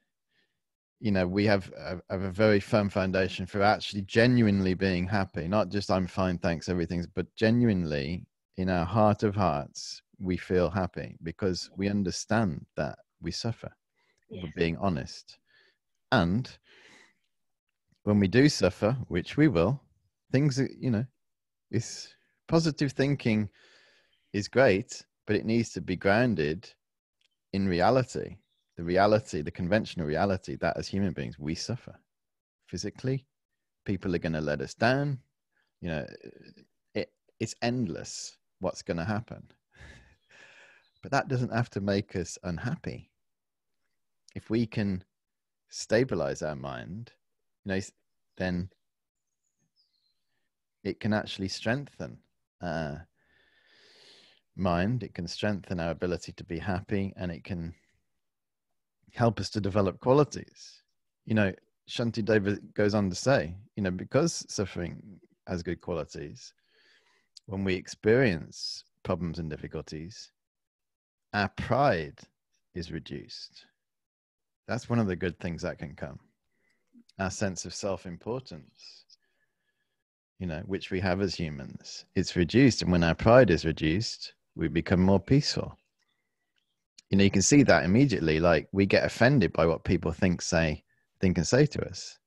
you know we have a, have a very firm foundation for actually genuinely being happy. Not just i'm fine thanks everything's but genuinely in our heart of hearts we feel happy because we understand that we suffer yeah. we're being honest. And when we do suffer which we will things you know this positive thinking is great but it needs to be grounded in reality the reality, the conventional reality that as human beings we suffer physically. People are going to let us down. You know, it, it's endless what's going to happen. But that doesn't have to make us unhappy. If we can stabilize our mind, you know, then it can actually strengthen our mind. It can strengthen our ability to be happy, and it can help us to develop qualities. You know, Shantideva goes on to say, you know, because suffering has good qualities, when we experience problems and difficulties, our pride is reduced. That's one of the good things that can come. Our sense of self importance, you know, which we have as humans, it's reduced. And when our pride is reduced, we become more peaceful you know you can see that immediately like we get offended by what people think say think and say to us.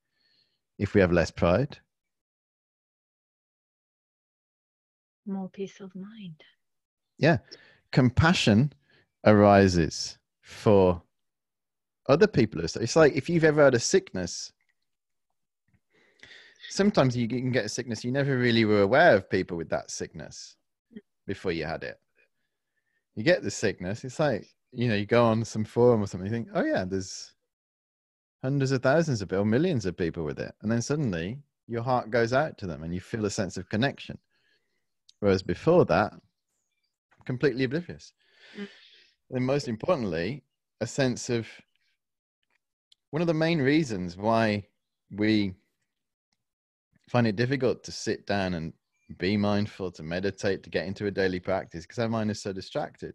If we have less pride. More peace of mind. Yeah. Compassion arises for other people. It's like if you've ever had a sickness sometimes you can get a sickness you never really were aware of people with that sickness before you had it. You get the sickness it's like you know, you go on some forum or something, you think, oh yeah, there's hundreds of thousands of people, millions of people with it, and then suddenly your heart goes out to them, and you feel a sense of connection. Whereas before that, completely oblivious. Mm. and most importantly, a sense of one of the main reasons why we find it difficult to sit down and be mindful, to meditate, to get into a daily practice because our mind is so distracted.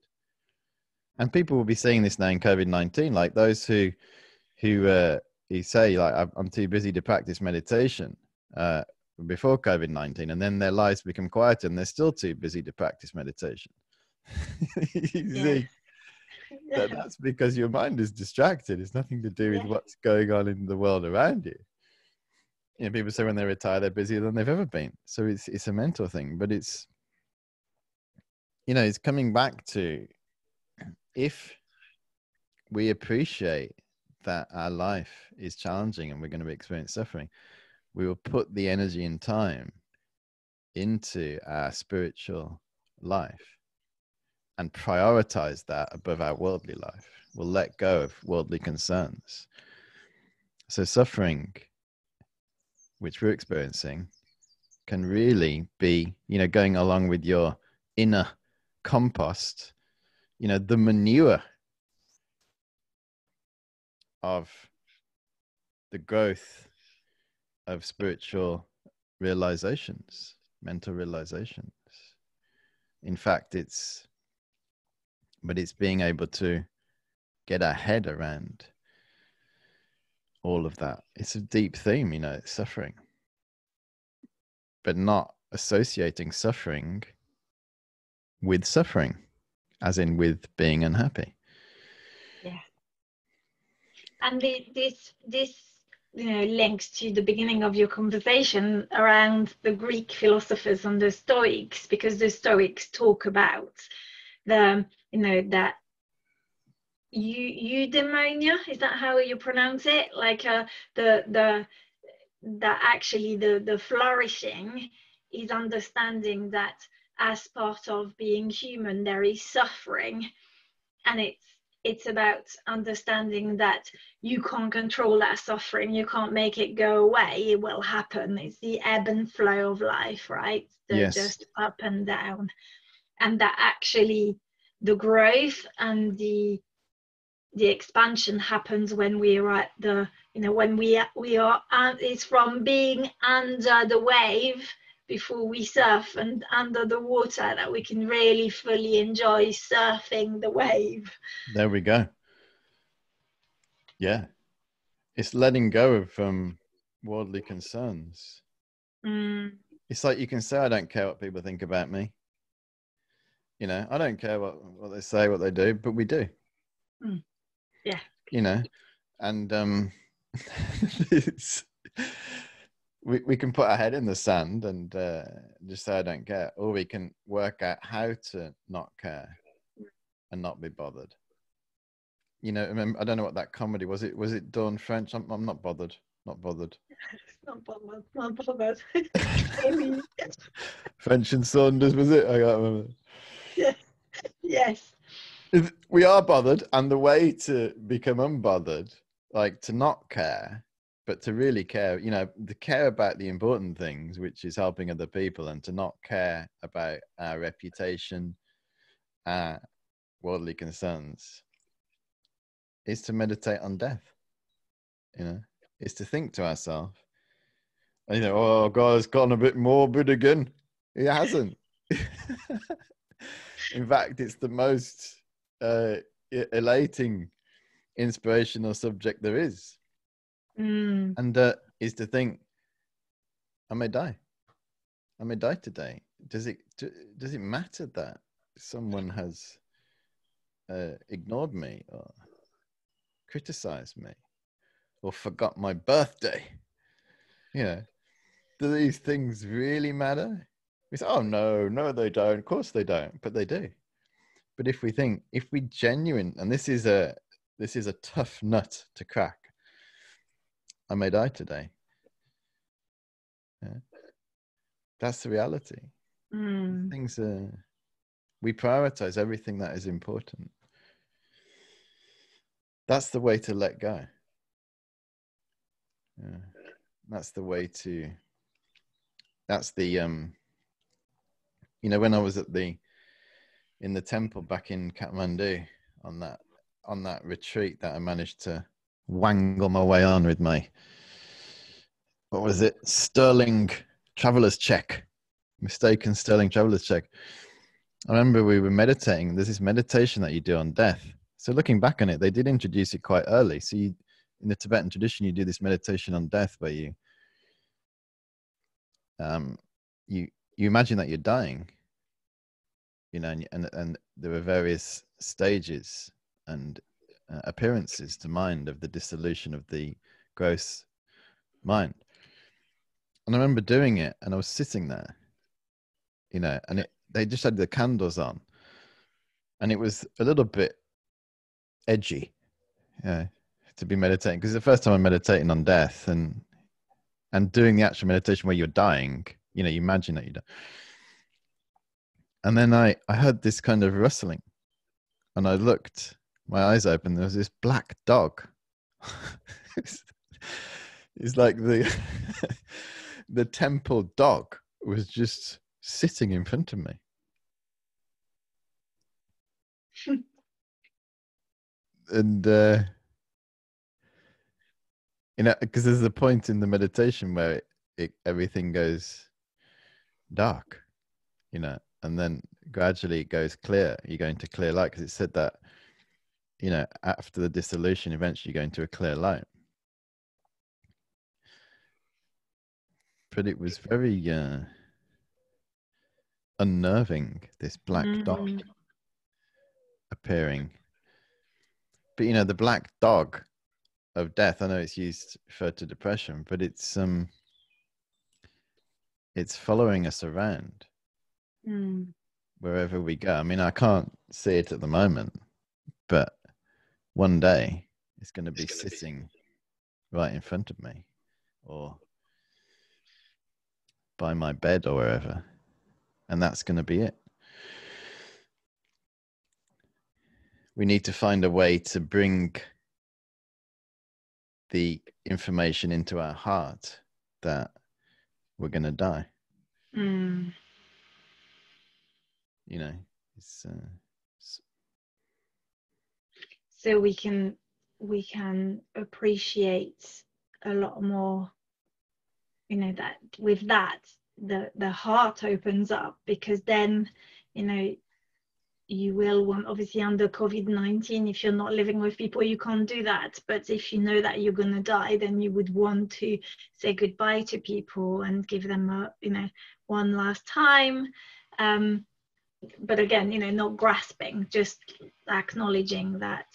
And people will be seeing this now in COVID nineteen, like those who who uh, who say like I'm too busy to practice meditation uh, before COVID nineteen, and then their lives become quieter, and they're still too busy to practice meditation. you yeah. that, that's because your mind is distracted. It's nothing to do with yeah. what's going on in the world around you you know, people say when they retire they're busier than they've ever been. So it's it's a mental thing, but it's you know, it's coming back to if we appreciate that our life is challenging and we're going to experience suffering, we will put the energy and time into our spiritual life and prioritize that above our worldly life. We'll let go of worldly concerns. So, suffering which we're experiencing can really be you know going along with your inner compost you know the manure of the growth of spiritual realizations mental realizations. In fact it's but it's being able to get our head around all of that. It's a deep theme, you know, it's suffering, but not associating suffering with suffering, as in with being unhappy. Yeah. And the, this, this, you know, links to the beginning of your conversation around the Greek philosophers and the Stoics, because the Stoics talk about the, you know, that eudaimonia is that how you pronounce it like uh, the the that actually the the flourishing is understanding that as part of being human there is suffering. And it's it's about understanding that you can't control that suffering. You can't make it go away. It will happen. It's the ebb and flow of life right? The yes. just up and down. And that actually the growth and the the expansion happens when we are at the you know when we we are uh, it's from being under the wave before we surf and under the water that we can really fully enjoy surfing the wave. There we go. Yeah. It's letting go of um worldly concerns. Mm. it's like you can say i don't care what people think about me. You know i don't care what what they say what they do but we do. Mm. Yeah. You know? And um it's we, we can put our head in the sand and uh, just say I don't care, or we can work out how to not care and not be bothered. You know, remember, I don't know what that comedy was. It was it Dawn French. I'm, I'm not bothered. Not bothered. not bothered. Not bothered. French and Saunders was it? I can't remember. Yes. Yes we are bothered, and the way to become unbothered, like to not care, but to really care, you know, to care about the important things, which is helping other people, and to not care about our reputation, our worldly concerns, is to meditate on death. You know, is to think to ourselves, you know, oh, God has gone a bit morbid again. He hasn't. In fact, it's the most uh, elating, inspirational subject there is. Mm. And uh, is to think, I may die. I may die today. Does it does it matter that someone has uh, ignored me or criticized me or forgot my birthday? You know, do these things really matter? We say, oh no, no, they don't. Of course they don't, but they do. But if we think, if we genuine, and this is a this is a tough nut to crack. I may die today. Yeah. That's the reality. Mm. Things are, we prioritize everything that is important. That's the way to let go. Yeah. That's the way to, that's the, um, you know, when I was at the, in the temple back in Kathmandu, on that on that retreat that I managed to wangle my way on with my what was it? Sterling traveler's check. Mistaken sterling traveler's check. I remember we were meditating. There's this meditation that you do on death. So looking back on it they did introduce it quite early. So you, in the tibetan tradition you do this meditation on death where you um you you imagine that you're dying you know and and, and there are various stages and uh, appearances to mind of the dissolution of the gross mind. And I remember doing it, and I was sitting there, you know, and it, they just had the candles on, and it was a little bit edgy, you know, to be meditating because the first time I'm meditating on death and and doing the actual meditation where you're dying, you know, you imagine that you die. And then I I heard this kind of rustling, and I looked, my eyes open. There was this black dog. it's, it's like the the temple dog was just sitting in front of me. and uh, you know, because there's a point in the meditation where it, it, everything goes dark, you know, and then gradually it goes clear. You go into clear light because it said that, you know, after the dissolution, eventually go into a clear light. But it was very uh, unnerving, this black mm-hmm. dog appearing. But you know, the black dog of death, I know it's used for to depression, but it's um it's following us around. Mm wherever we go. I mean, I can't see it at the moment, but one day it's going to be sitting be. right in front of me or by my bed or wherever. And that's going to be it. We need to find a way to bring the information into our heart that we're going to die. Mm you know it's, uh, it's so we can we can appreciate a lot more you know that with that the the heart opens up because then you know you will want obviously under covid-19 if you're not living with people you can't do that. But if you know that you're going to die then you would want to say goodbye to people and give them a you know one last time. Um, but again you know not grasping just acknowledging that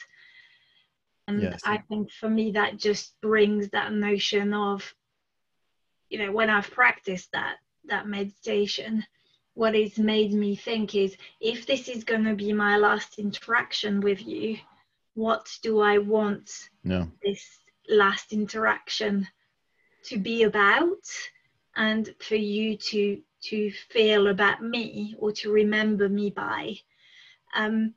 and yes. i think for me that just brings that notion of you know when i've practiced that that meditation what it's made me think is if this is going to be my last interaction with you what do i want this last interaction to be about and for you to to feel about me or to remember me by. Um,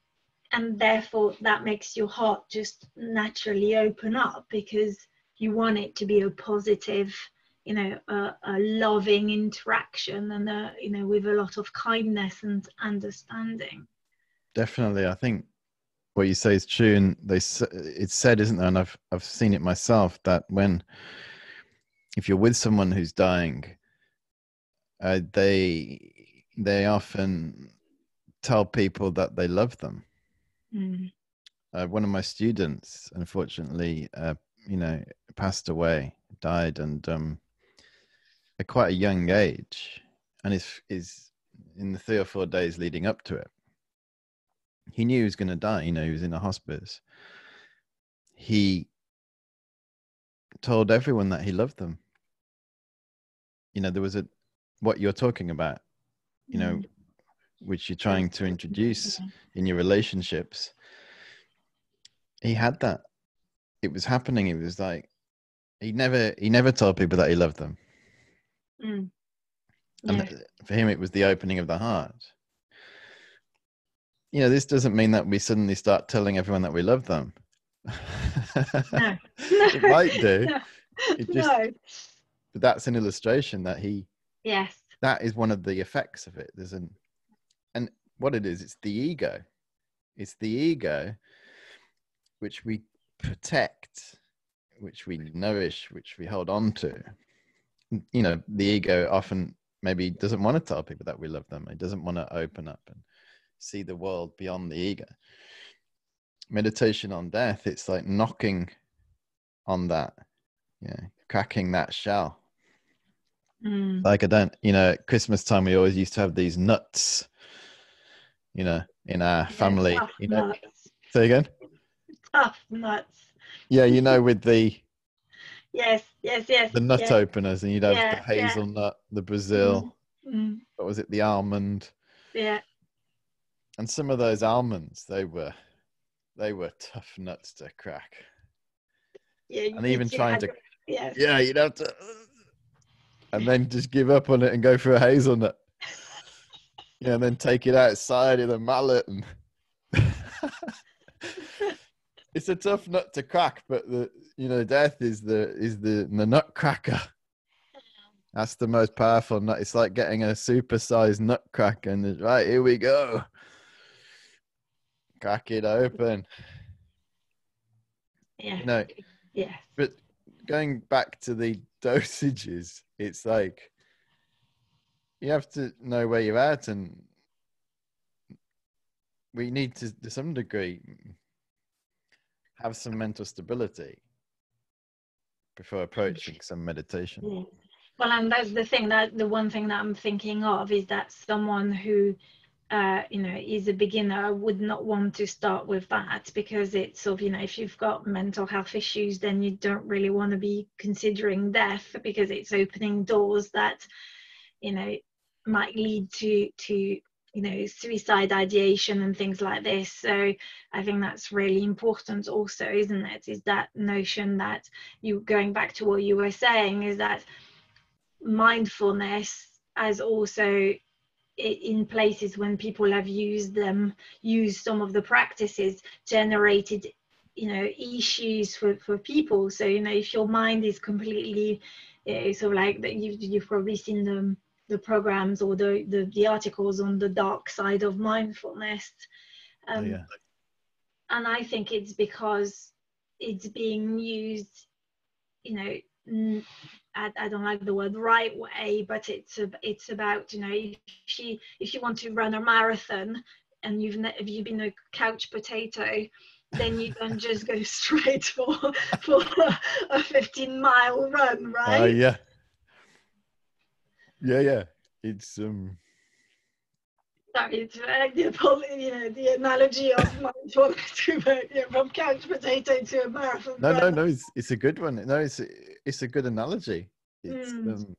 and therefore, that makes your heart just naturally open up because you want it to be a positive, you know, a, a loving interaction and, a, you know, with a lot of kindness and understanding. Definitely. I think what you say is true. And they, it's said, isn't there? And I've, I've seen it myself that when, if you're with someone who's dying, uh, they they often tell people that they love them. Mm. Uh, one of my students, unfortunately, uh, you know, passed away, died, and um, at quite a young age, and is is in the three or four days leading up to it. He knew he was going to die. You know, he was in a hospice. He told everyone that he loved them. You know, there was a what you're talking about, you know, mm. Which you're trying to introduce in your relationships. He had that. It was happening. It was like he never he never told people that he loved them. Mm. Yeah. And for him, it was the opening of the heart. You know, this doesn't mean that we suddenly start telling everyone that we love them. No. it might do. No. It just, no. But that's an illustration that he Yes. That is one of the effects of it. There's an, and what it is, it's the ego. it's the ego which we protect which we nourish which we hold on to you know the ego often maybe doesn't want to tell people that we love them it doesn't want to open up and see the world beyond the ego meditation on death it's like knocking on that yeah cracking that shell Mm. like i don't you know at christmas time we always used to have these nuts you know in our Yeah, family tough you know nuts. say again Tough nuts. yeah you know with the Yes, yes, yes. the nut yes. openers and you'd have Yeah, the yeah. hazelnut the brazil Mm, what was it the almond yeah. and some of those almonds they were they were tough nuts to crack Yeah, and even trying to Yes. yeah you'd have to and then just give up on it and go for a hazelnut yeah and then take it outside in a mallet and it's a tough nut to crack but the you know death is the is the, the nutcracker that's the most powerful nut it's like getting a supersized nutcracker and it's, right here we go crack it open Yeah. no yeah. but going back to the dosages it's like you have to know where you're at and we need to to some degree have some mental stability before approaching some meditation Yeah. Well, and that's the thing that the one thing that I'm thinking of is that someone who, uh, you know, is a beginner would not want to start with that because it's sort of, you know, if you've got mental health issues, then you don't really want to be considering death because it's opening doors that, you know, might lead to to you know suicide ideation and things like this. So i think that's really important also isn't it? Is that notion that you going back to what you were saying is that mindfulness as also in places when people have used them used some of the practices generated you know issues for, for people. So you know if your mind is completely uh, sort of like that you've, you've probably seen the, the programs or the, the the articles on the dark side of mindfulness. Oh, um, yeah. and I think it's because it's being used, you know, n- I, I don't like the word right way, but it's a, it's about you know if you if you want to run a marathon and you've ne- if you've been a couch potato, then you don't just go straight for for a 15 mile run, Oh right? yeah yeah yeah it's um Sorry, it's like the you know the analogy of to you know, from couch potato to a marathon. no no no it's, it's a good one no it's a, it's a good analogy it's Mm. um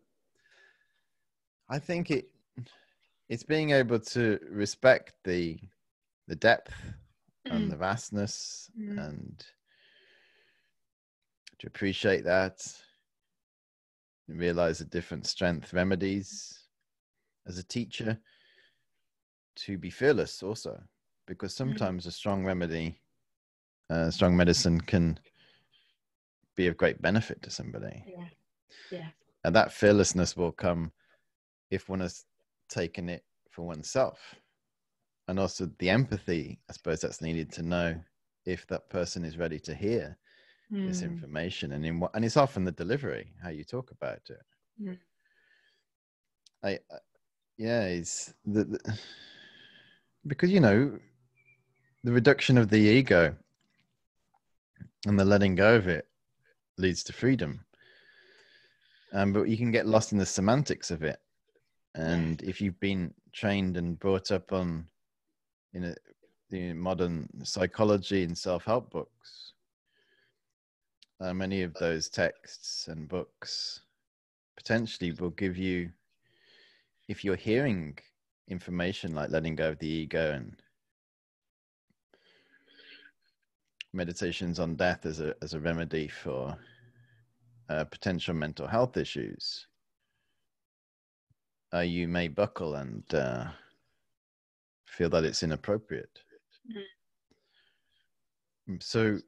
i think it it's being able to respect the the depth and Mm. the vastness Mm. and to appreciate that realize the different strength remedies as a teacher to be fearless also because sometimes a strong remedy uh, strong medicine can be of great benefit to somebody Yeah. Yeah. and that fearlessness will come if one has taken it for oneself and also the empathy i suppose that's needed to know if that person is ready to hear this Mm. information and in what and it's often the delivery how you talk about it Mm. I, I yeah it's the, the because you know the reduction of the ego and the letting go of it leads to freedom um, but you can get lost in the semantics of it and if you've been trained and brought up on you know the modern psychology and self-help books uh, many of those texts and books potentially will give you if you're hearing information like letting go of the ego and meditations on death as a as a remedy for uh, potential mental health issues uh, you may buckle and uh, feel that it's inappropriate. Mm, so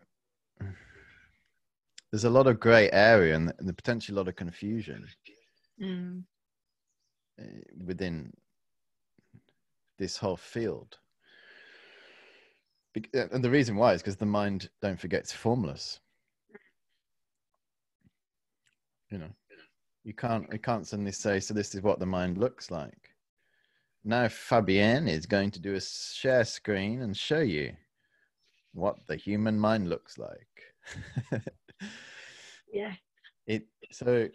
there's a lot of gray area and, and potentially a lot of confusion Mm. within this whole field. and the reason why is because the mind, don't forget, it's formless. You know, you can't you can't suddenly say, so this is what the mind looks like. Now Fabienne is going to do a share screen and show you what the human mind looks like. yeah. It so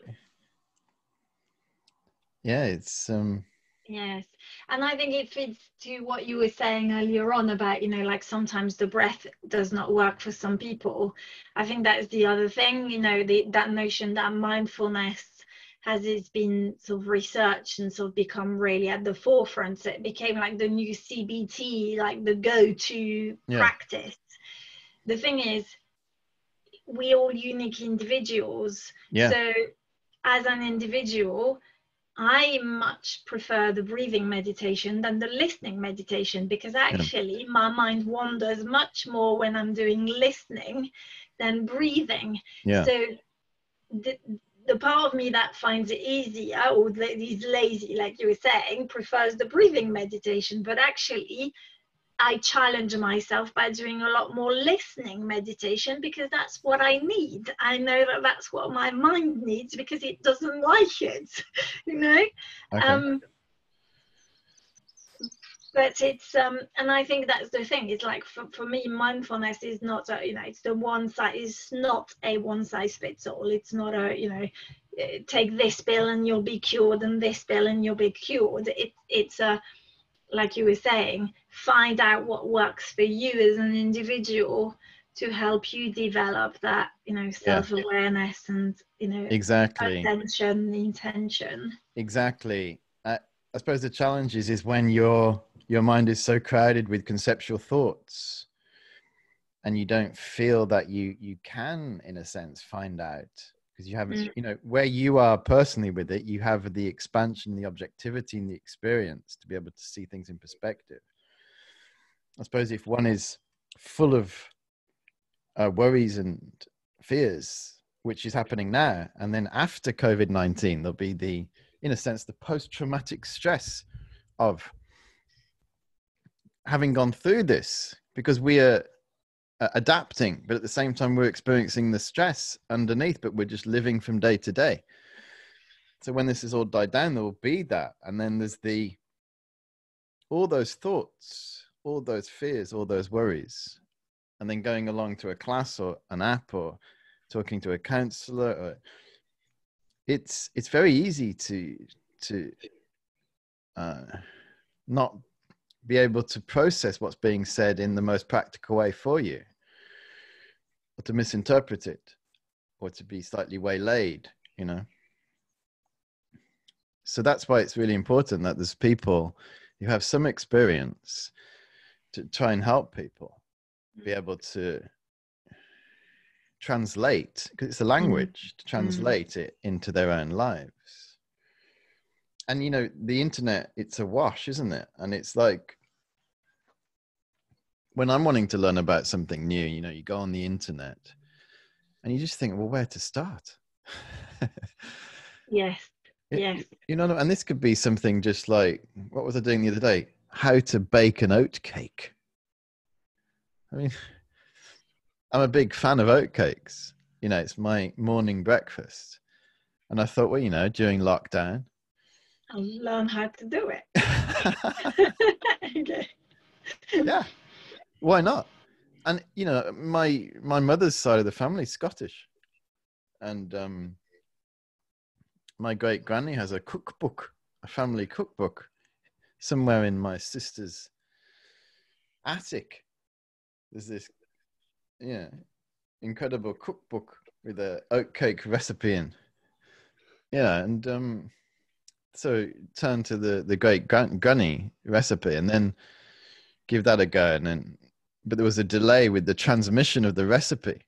yeah, it's um Yes. And I think it fits to what you were saying earlier on about, you know, like sometimes the breath does not work for some people. I think that's the other thing, you know, the, that notion that mindfulness has it's been sort of researched and sort of become really at the forefront. So it became like the new CBT, like the go-to yeah. practice. The thing is, we all unique individuals. Yeah. So as an individual, I much prefer the breathing meditation than the listening meditation because actually yeah. my mind wanders much more when I'm doing listening than breathing. Yeah. So the, the part of me that finds it easier or is lazy, like you were saying, prefers the breathing meditation. But actually, I challenge myself by doing a lot more listening meditation because that's what I need. I know that that's what my mind needs because it doesn't like it, you know. Okay. Um, but it's um, and I think that's the thing. It's like for, for me, mindfulness is not a, you know, it's the one size. It's not a one size fits all. It's not a you know, eh, take this pill and you'll be cured, and this pill and you'll be cured. It it's a like you were saying, find out what works for you as an individual to help you develop that, you know, self-awareness yeah. and you know, exactly attention, intention. Exactly. I, I suppose the challenge is is when your your mind is so crowded with conceptual thoughts, and you don't feel that you you can, in a sense, find out because you haven't mm. you know where you are personally with it you have the expansion the objectivity and the experience to be able to see things in perspective i suppose if one is full of uh, worries and fears which is happening now and then after covid-19 there'll be the in a sense the post-traumatic stress of having gone through this because we are uh, adapting, but at the same time, we're experiencing the stress underneath, but we're just living from day to day. So when this is all died down, there will be that. And then there's the, all those thoughts, all those fears, all those worries. And then going along to a class or an app or talking to a counselor or, it's it's very easy to to uh, not be able to process what's being said in the most practical way for you, or to misinterpret it, or to be slightly waylaid, you know. So that's why it's really important that there's people who have some experience to try and help people be mm. able to translate because it's a language mm. to translate mm. it into their own lives and you know the internet it's a wash isn't it and it's like when i'm wanting to learn about something new you know you go on the internet and you just think well where to start yes yes you know and this could be something just like what was i doing the other day how to bake an oat cake i mean i'm a big fan of oat cakes you know it's my morning breakfast and i thought well you know during lockdown I'll learn how to do it. okay. Yeah. Why not? And you know, my my mother's side of the family is Scottish, and um, my great granny has a cookbook, a family cookbook, somewhere in my sister's attic. There's this, yeah, incredible cookbook with a oatcake recipe in. Yeah, and um, so turn to the the great gunny recipe and then give that a go and then but there was a delay with the transmission of the recipe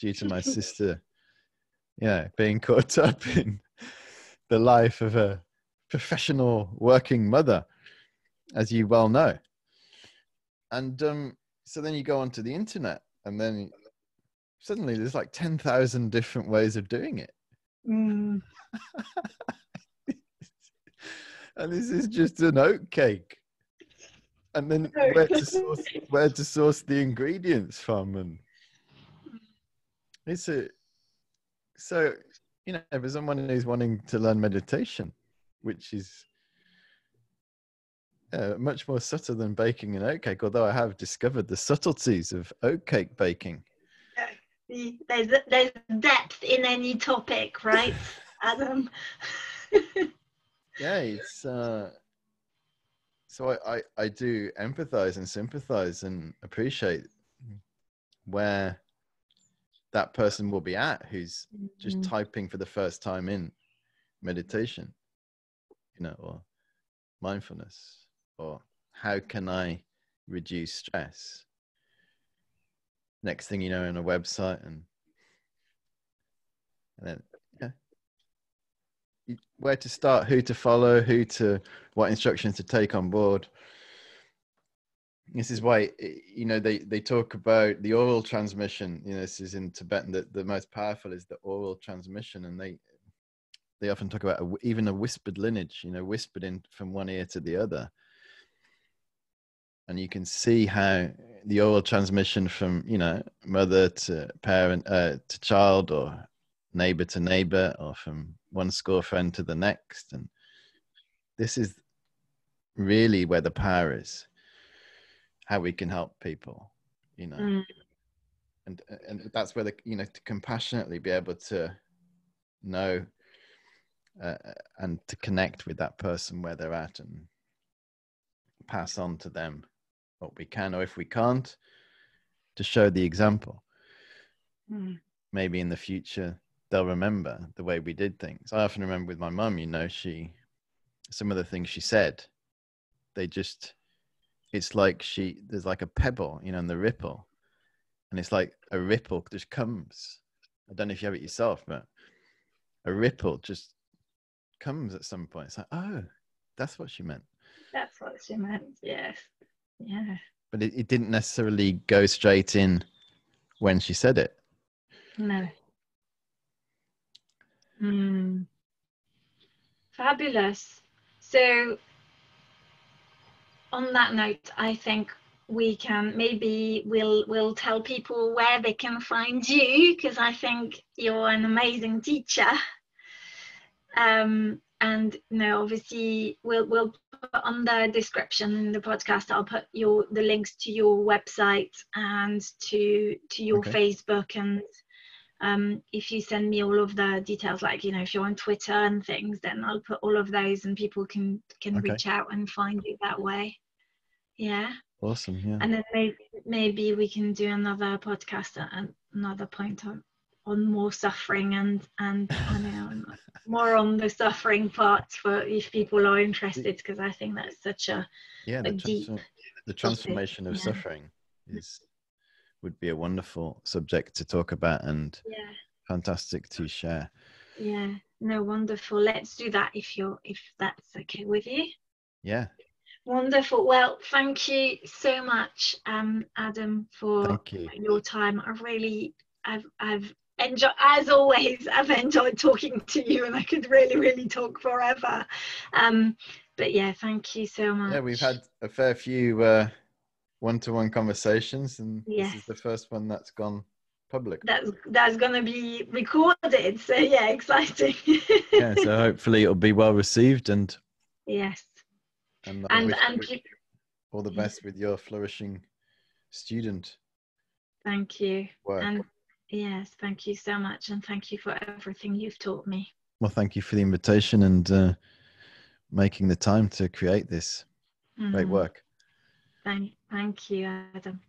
due to my sister yeah being caught up in the life of a professional working mother as you well know and um, so then you go onto the internet and then suddenly there's like 10,000 different ways of doing it mm. and this is just an oat cake. and then where to source where to source the ingredients from and it's a so you know for someone who's wanting to learn meditation which is uh, much more subtle than baking an oatcake although i have discovered the subtleties of oatcake baking. There's there's depth in any topic right? Adam? Yeah it's uh so I, I, I do empathize and sympathize and appreciate where that person will be at who's just Mm-hmm. typing for the first time in meditation you know or mindfulness or how can i reduce stress? Next thing you know on a website and and then yeah. Where to start who to follow who to what instructions to take on board. This is why eh, you know they they talk about the oral transmission. You know this is in tibetan that the most powerful is the oral transmission and they they often talk about a, even a whispered lineage you know whispered in from one ear to the other and you can see how the oral transmission from you know mother to parent uh, to child or neighbor to neighbor or from one school friend to the next. And this is really where the power is how we can help people you know. Mm. and and that's where the you know to compassionately be able to know uh, and to connect with that person where they're at and pass on to them what we can or if we can't to show the example. Mm. maybe in the future they'll remember the way we did things. I often remember with my mum you know she some of the things she said they just it's like she there's like a pebble you know in the ripple. And it's like a ripple just comes. I don't know if you have it yourself but a ripple just comes at some point. It's like oh that's what she meant. That's what she meant yes yeah but it, it didn't necessarily go straight in when she said it no Hmm. Fabulous. So, on that note, I think we can maybe we'll we'll tell people where they can find you because I think you're an amazing teacher. Um, and you know, obviously, we'll we'll put on the description in the podcast. I'll put your the links to your website and to to your Okay. Facebook and um, if you send me all of the details like you know if you're on twitter and things then i'll put all of those and people can can Okay. reach out and find you that way yeah awesome yeah and then maybe maybe we can do another podcast at another point on on more suffering and and know more on the suffering part for if people are interested because I think that's such a yeah the, a deep transfor- the transformation of yeah. suffering is would be a wonderful subject to talk about and yeah fantastic to share yeah no wonderful let's do that if you're if that's okay with you yeah Wonderful. Well, thank you so much, um, Adam, for you your time. I really, I've, I've enjoyed, as always, I've enjoyed talking to you, and I could really, really talk forever. Um, but yeah, thank you so much. yeah we've had a fair few uh one-to-one conversations and this is the first one that's gone public That's that's gonna be recorded. So yeah, exciting. yeah so hopefully it'll be well received and yes, and, and and all the best with your flourishing student thank you. work And yes, thank you so much, and thank you for everything you've taught me. well thank you for the invitation and uh, making the time to create this great Mm, work Thank, thank you, Adam.